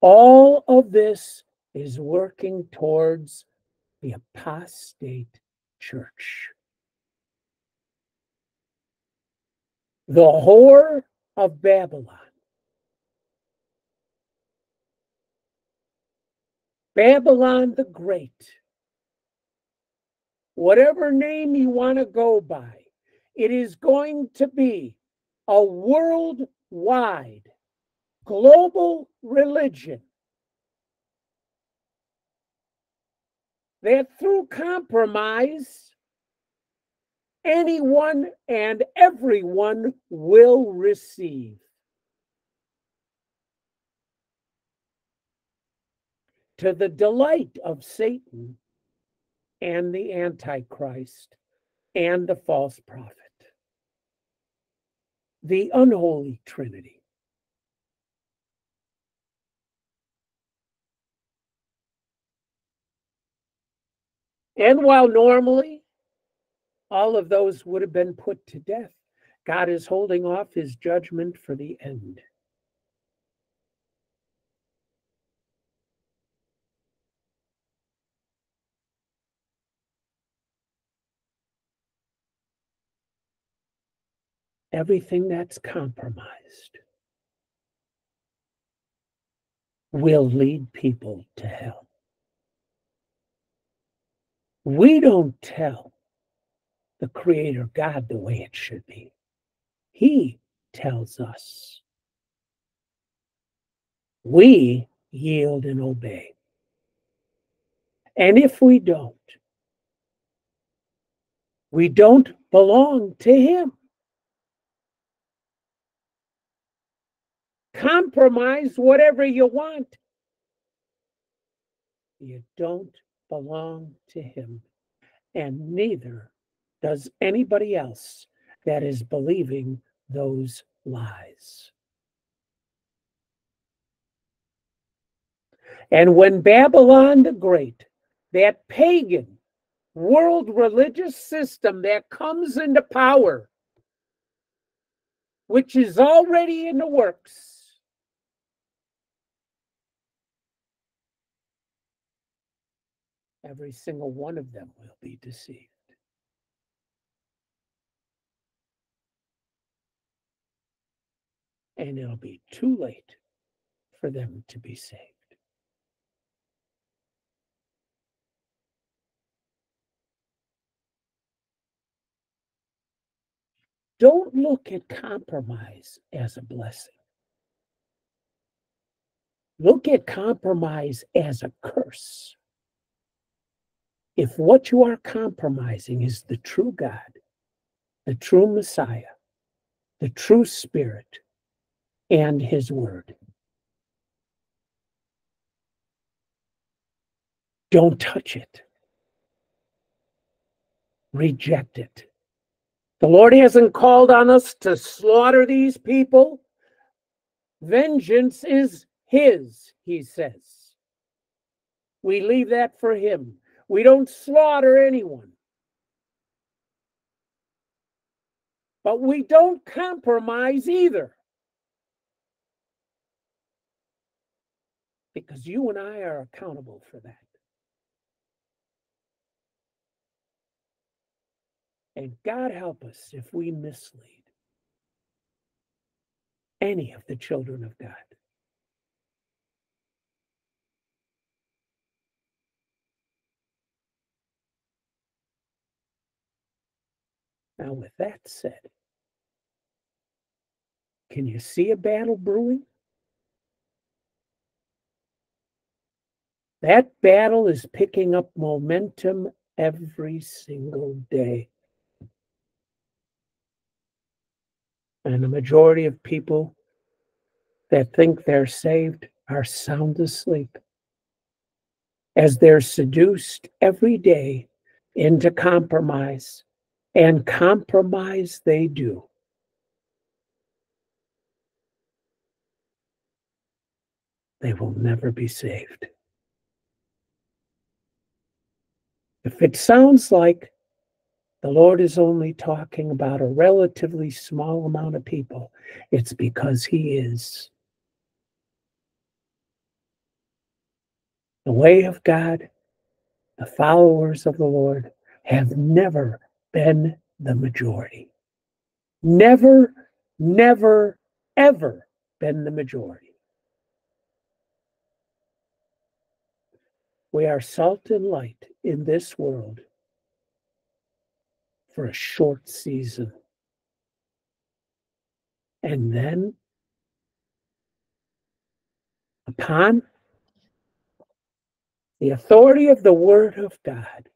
All of this is working towards the apostate church. The whore of Babylon. Babylon the Great. Whatever name you want to go by, it is going to be a worldwide, global religion that through compromise, anyone and everyone will receive. To the delight of Satan and the Antichrist and the false prophet, the unholy Trinity. And while normally all of those would have been put to death, God is holding off his judgment for the end. Everything that's compromised will lead people to hell. We don't tell the Creator God the way it should be. He tells us. We yield and obey. And if we don't, we don't belong to Him. Compromise whatever you want. You don't belong to Him, and neither does anybody else that is believing those lies. And when Babylon the Great, that pagan world religious system that comes into power, which is already in the works, every single one of them will be deceived. And it'll be too late for them to be saved. Don't look at compromise as a blessing. Look at compromise as a curse. If what you are compromising is the true God, the true Messiah, the true Spirit, and His Word, don't touch it, reject it. The Lord hasn't called on us to slaughter these people. Vengeance is His, He says. We leave that for Him. We don't slaughter anyone. But we don't compromise either. Because you and I are accountable for that. And God help us if we mislead any of the children of God. Now, with that said, can you see a battle brewing? That battle is picking up momentum every single day. And the majority of people that think they're saved are sound asleep as they're seduced every day into compromise, and compromise they do. They will never be saved. If it sounds like the Lord is only talking about a relatively small amount of people. It's because He is. The way of God, the followers of the Lord, have never been the majority. Never, never, ever been the majority. We are salt and light in this world for a short season. And then, upon the authority of the Word of God,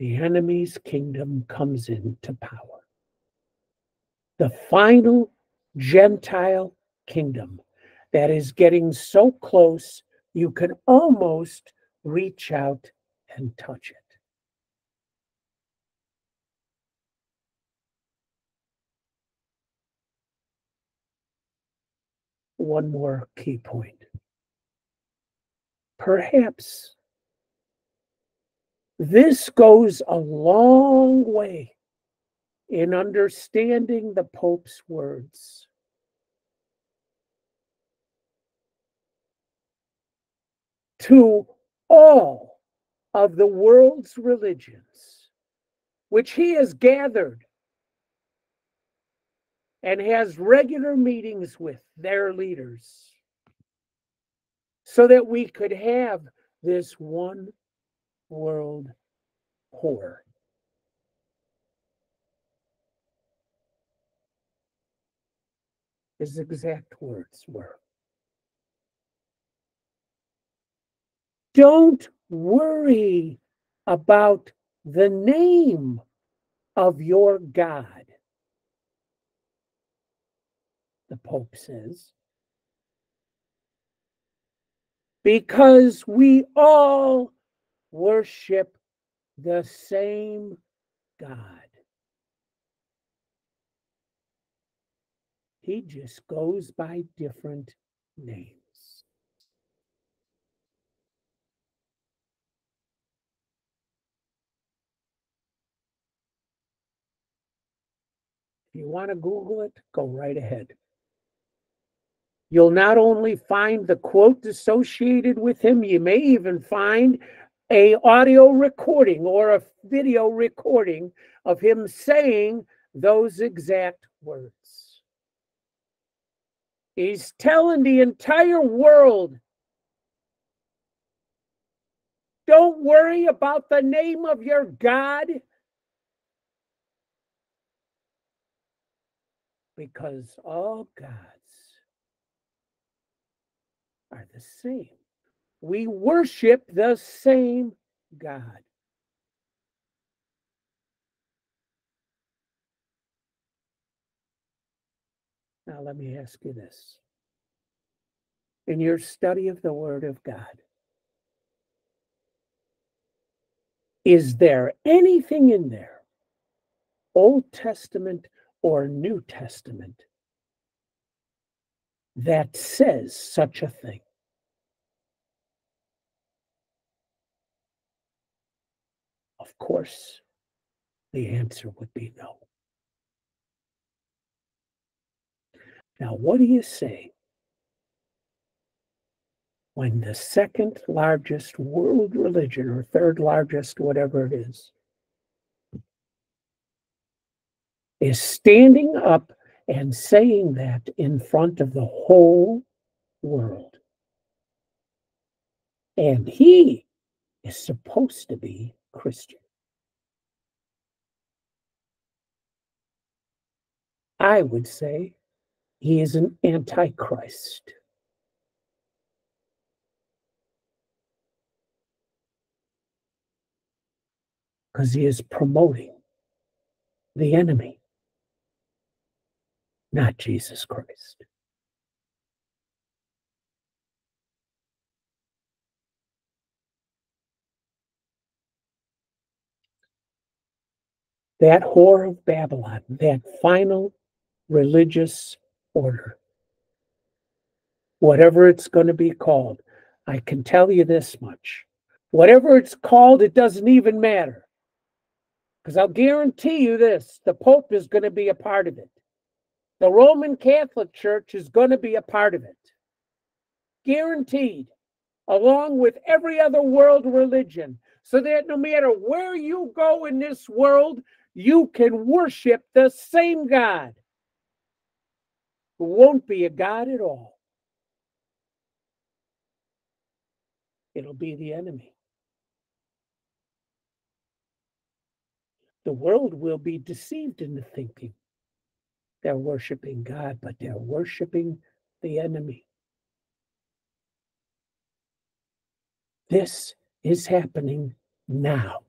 the enemy's kingdom comes into power. The final Gentile kingdom that is getting so close you can almost reach out and touch it. One more key point. Perhaps this goes a long way in understanding the Pope's words. To all of the world's religions, which he has gathered and has regular meetings with their leaders so that we could have this one world poor. His exact words were Don't worry about the name of your God, the Pope says, because we all worship the same God. He just goes by different names. If you want to Google it, go right ahead. You'll not only find the quote associated with him, you may even find a audio recording or a video recording of him saying those exact words. He's telling the entire world don't worry about the name of your God because all gods are the same. We worship the same God. Now, let me ask you this. In your study of the Word of God, is there anything in there, Old Testament or New Testament, that says such a thing? Of course, the answer would be no. Now, what do you say when the second largest world religion or third largest, whatever it is, is standing up and saying that in front of the whole world? And he is supposed to be Christian. I would say he is an antichrist. Because he is promoting the enemy, not Jesus Christ. That whore of Babylon, that final religious order, whatever it's going to be called, I can tell you this much. Whatever it's called, it doesn't even matter. Because I'll guarantee you this the Pope is going to be a part of it. The Roman Catholic Church is going to be a part of it. Guaranteed, along with every other world religion. So that no matter where you go in this world, you can worship the same God who won't be a God at all. It'll be the enemy. The world will be deceived into thinking they're worshiping God, but they're worshiping the enemy. This is happening now.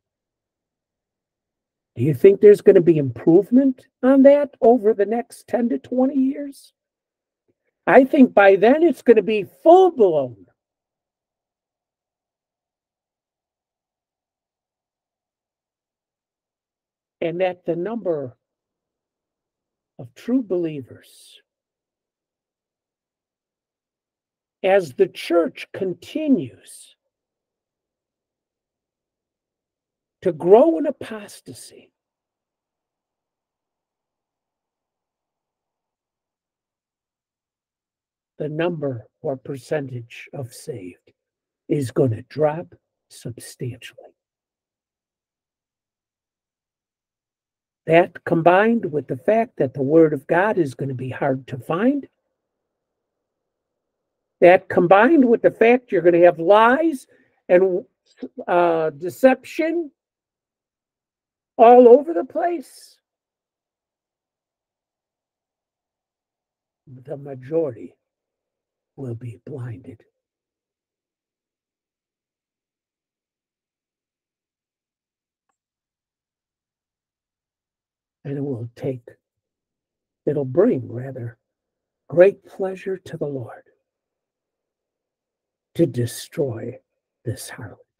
Do you think there's going to be improvement on that over the next 10 to 20 years? I think by then it's going to be full blown. And that the number of true believers, as the church continues to grow in apostasy the number or percentage of saved is going to drop substantially. That combined with the fact that the Word of God is going to be hard to find, that combined with the fact you're going to have lies and uh, deception all over the place, the majority will be blinded. And it will take, it'll bring rather great pleasure to the Lord to destroy this harlot.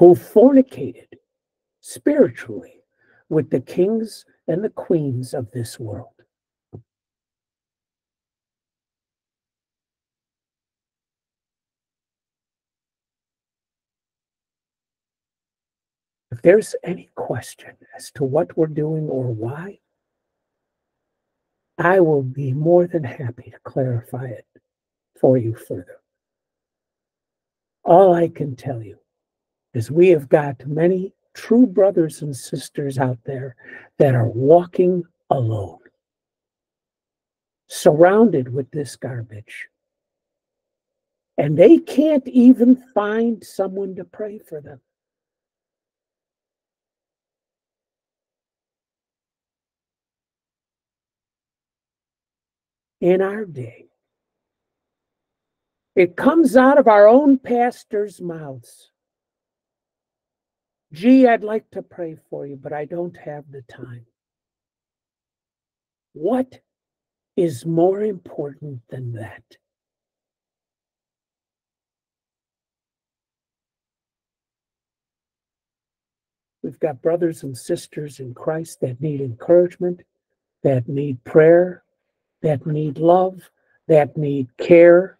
Who fornicated spiritually with the kings and the queens of this world. If there's any question as to what we're doing or why, I will be more than happy to clarify it for you further. All I can tell you is we have got many true brothers and sisters out there that are walking alone, surrounded with this garbage. And they can't even find someone to pray for them. in our day. It comes out of our own pastors' mouths. Gee, I'd like to pray for you, but I don't have the time. What is more important than that? We've got brothers and sisters in Christ that need encouragement, that need prayer, that need love, that need care,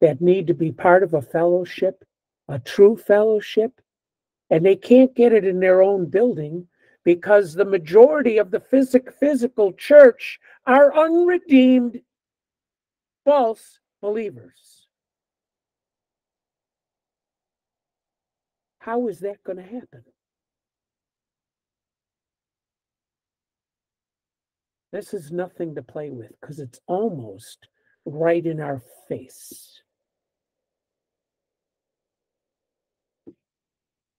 that need to be part of a fellowship, a true fellowship, and they can't get it in their own building because the majority of the physic, physical church are unredeemed false believers. How is that going to happen? This is nothing to play with because it's almost right in our face.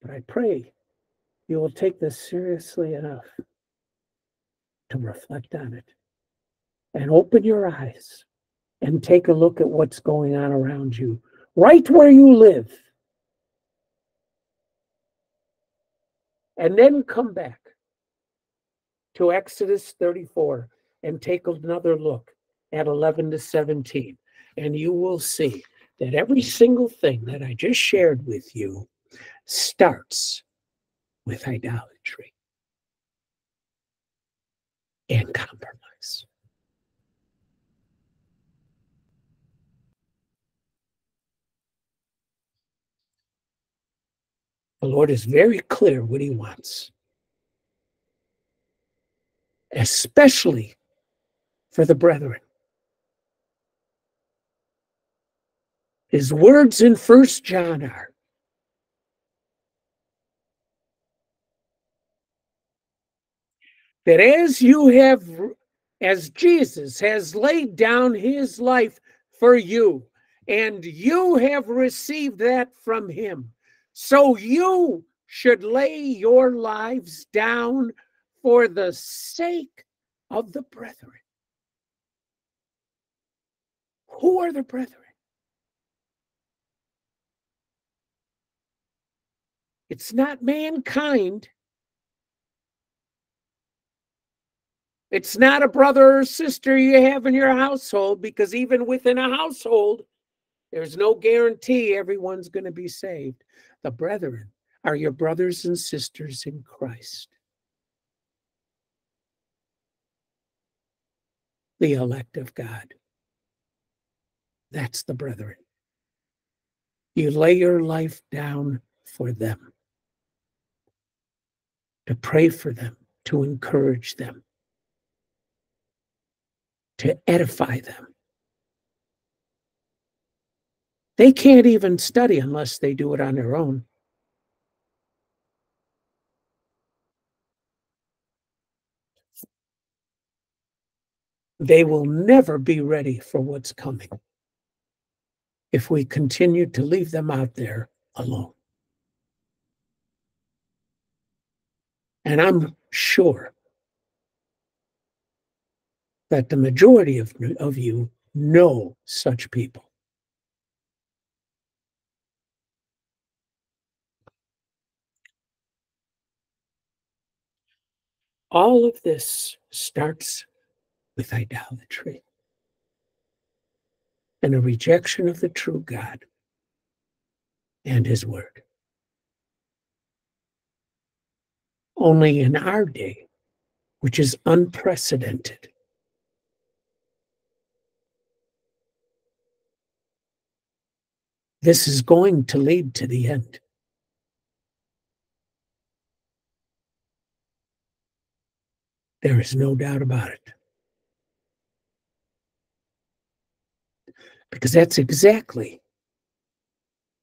But I pray you will take this seriously enough to reflect on it and open your eyes and take a look at what's going on around you, right where you live. And then come back to Exodus 34 and take another look at 11 to 17. And you will see that every single thing that I just shared with you starts with idolatry and compromise. The Lord is very clear what he wants especially for the brethren. His words in First John are that as you have, as Jesus has laid down his life for you, and you have received that from him, so you should lay your lives down for the sake of the brethren. Who are the brethren? It's not mankind. It's not a brother or sister you have in your household because even within a household, there's no guarantee everyone's going to be saved. The brethren are your brothers and sisters in Christ. the elect of God. That's the brethren. You lay your life down for them, to pray for them, to encourage them, to edify them. They can't even study unless they do it on their own. They will never be ready for what's coming if we continue to leave them out there alone. And I'm sure that the majority of, of you know such people. All of this starts with idolatry and a rejection of the true God and His Word. Only in our day, which is unprecedented, this is going to lead to the end. There is no doubt about it. Because that's exactly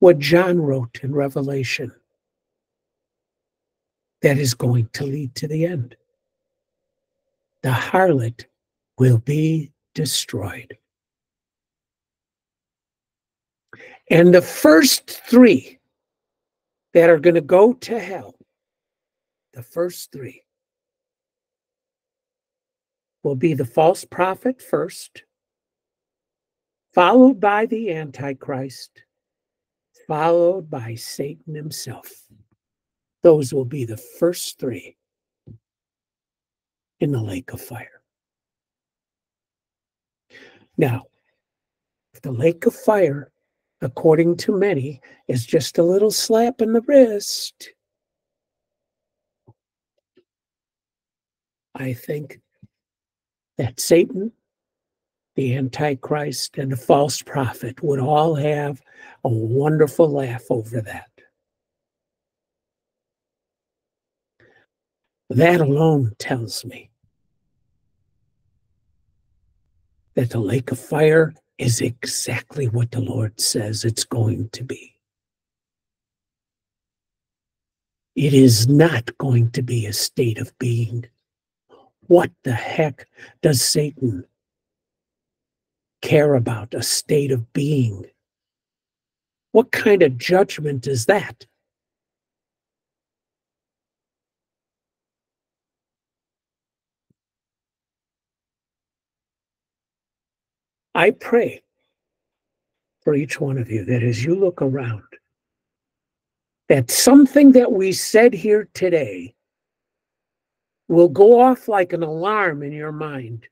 what John wrote in Revelation that is going to lead to the end. The harlot will be destroyed. And the first three that are going to go to hell, the first three, will be the false prophet first, followed by the Antichrist, followed by Satan himself. Those will be the first three in the lake of fire. Now, if the lake of fire, according to many, is just a little slap in the wrist, I think that Satan the Antichrist, and the false prophet would all have a wonderful laugh over that. That alone tells me that the lake of fire is exactly what the Lord says it's going to be. It is not going to be a state of being. What the heck does Satan care about a state of being. What kind of judgment is that? I pray for each one of you that as you look around, that something that we said here today will go off like an alarm in your mind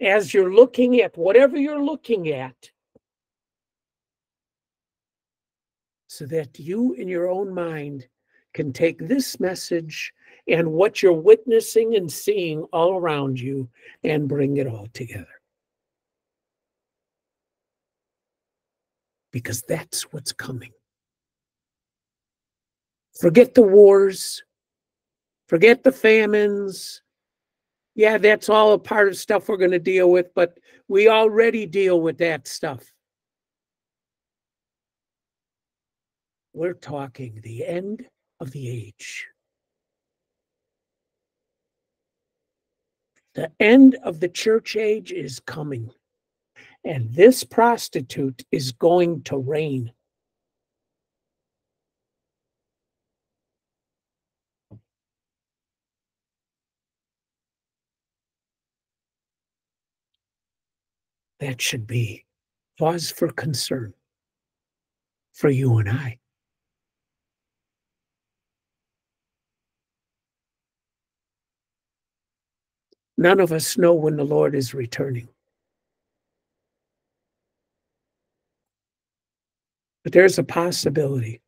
as you're looking at whatever you're looking at, so that you in your own mind can take this message and what you're witnessing and seeing all around you and bring it all together. Because that's what's coming. Forget the wars, forget the famines, yeah, that's all a part of stuff we're going to deal with, but we already deal with that stuff. We're talking the end of the age. The end of the church age is coming, and this prostitute is going to reign. that should be cause for concern for you and I. None of us know when the Lord is returning. But there's a possibility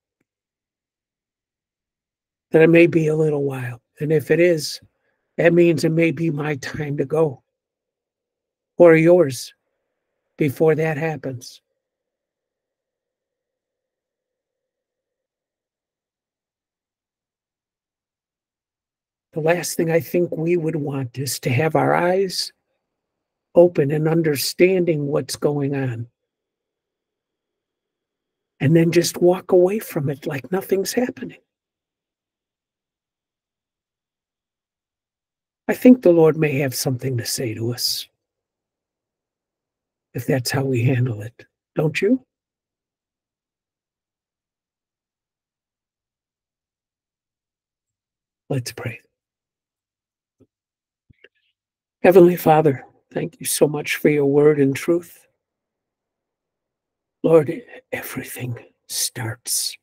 that it may be a little while. And if it is, that means it may be my time to go or yours before that happens. The last thing I think we would want is to have our eyes open and understanding what's going on. And then just walk away from it like nothing's happening. I think the Lord may have something to say to us if that's how we handle it, don't you? Let's pray. Heavenly Father, thank you so much for your word and truth. Lord, everything starts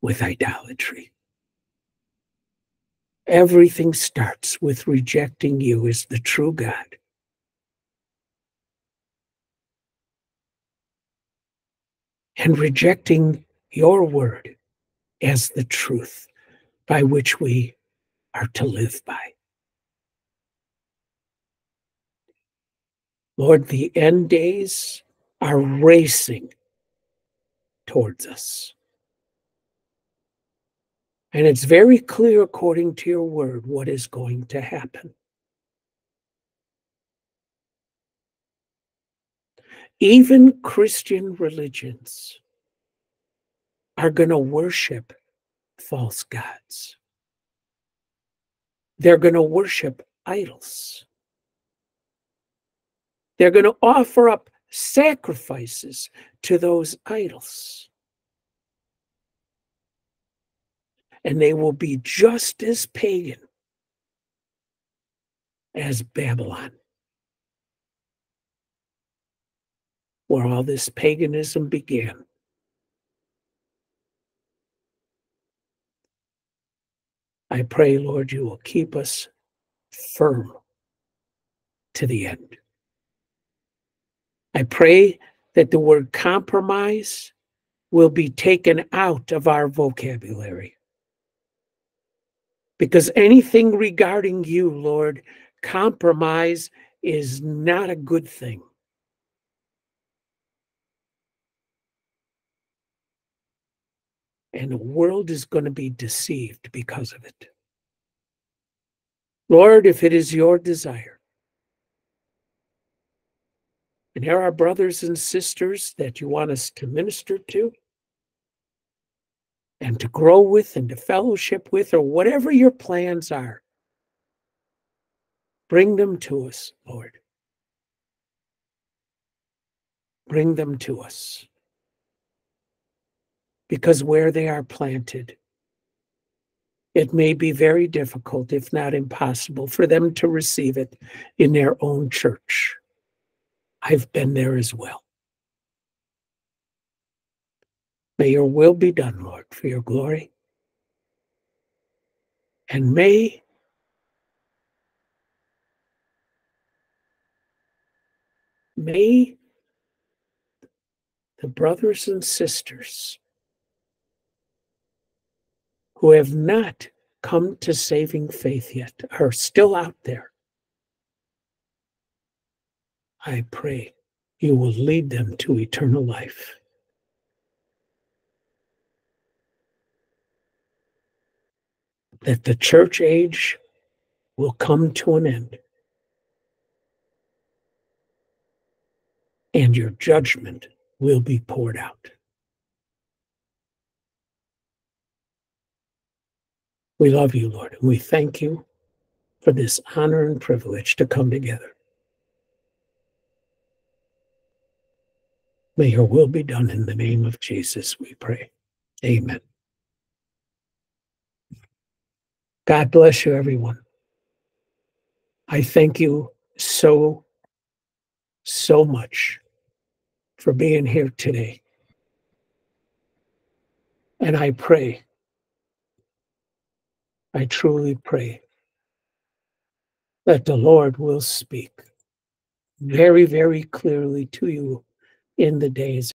with idolatry. Everything starts with rejecting you as the true God. And rejecting your word as the truth by which we are to live by. Lord, the end days are racing towards us. And it's very clear, according to your word, what is going to happen. Even Christian religions are going to worship false gods. They're going to worship idols. They're going to offer up sacrifices to those idols. And they will be just as pagan as Babylon, where all this paganism began. I pray, Lord, you will keep us firm to the end. I pray that the word compromise will be taken out of our vocabulary. Because anything regarding you, Lord, compromise is not a good thing. And the world is going to be deceived because of it. Lord, if it is your desire and there are brothers and sisters that you want us to minister to and to grow with and to fellowship with, or whatever your plans are. Bring them to us, Lord. Bring them to us. Because where they are planted, it may be very difficult, if not impossible, for them to receive it in their own church. I've been there as well. May your will be done, Lord, for your glory. And may may the brothers and sisters who have not come to saving faith yet are still out there I pray you will lead them to eternal life. That the church age will come to an end. And your judgment will be poured out. We love you, Lord, and we thank you for this honor and privilege to come together. May your will be done in the name of Jesus, we pray. Amen. God bless you, everyone. I thank you so, so much for being here today. And I pray, I truly pray that the Lord will speak very, very clearly to you in the days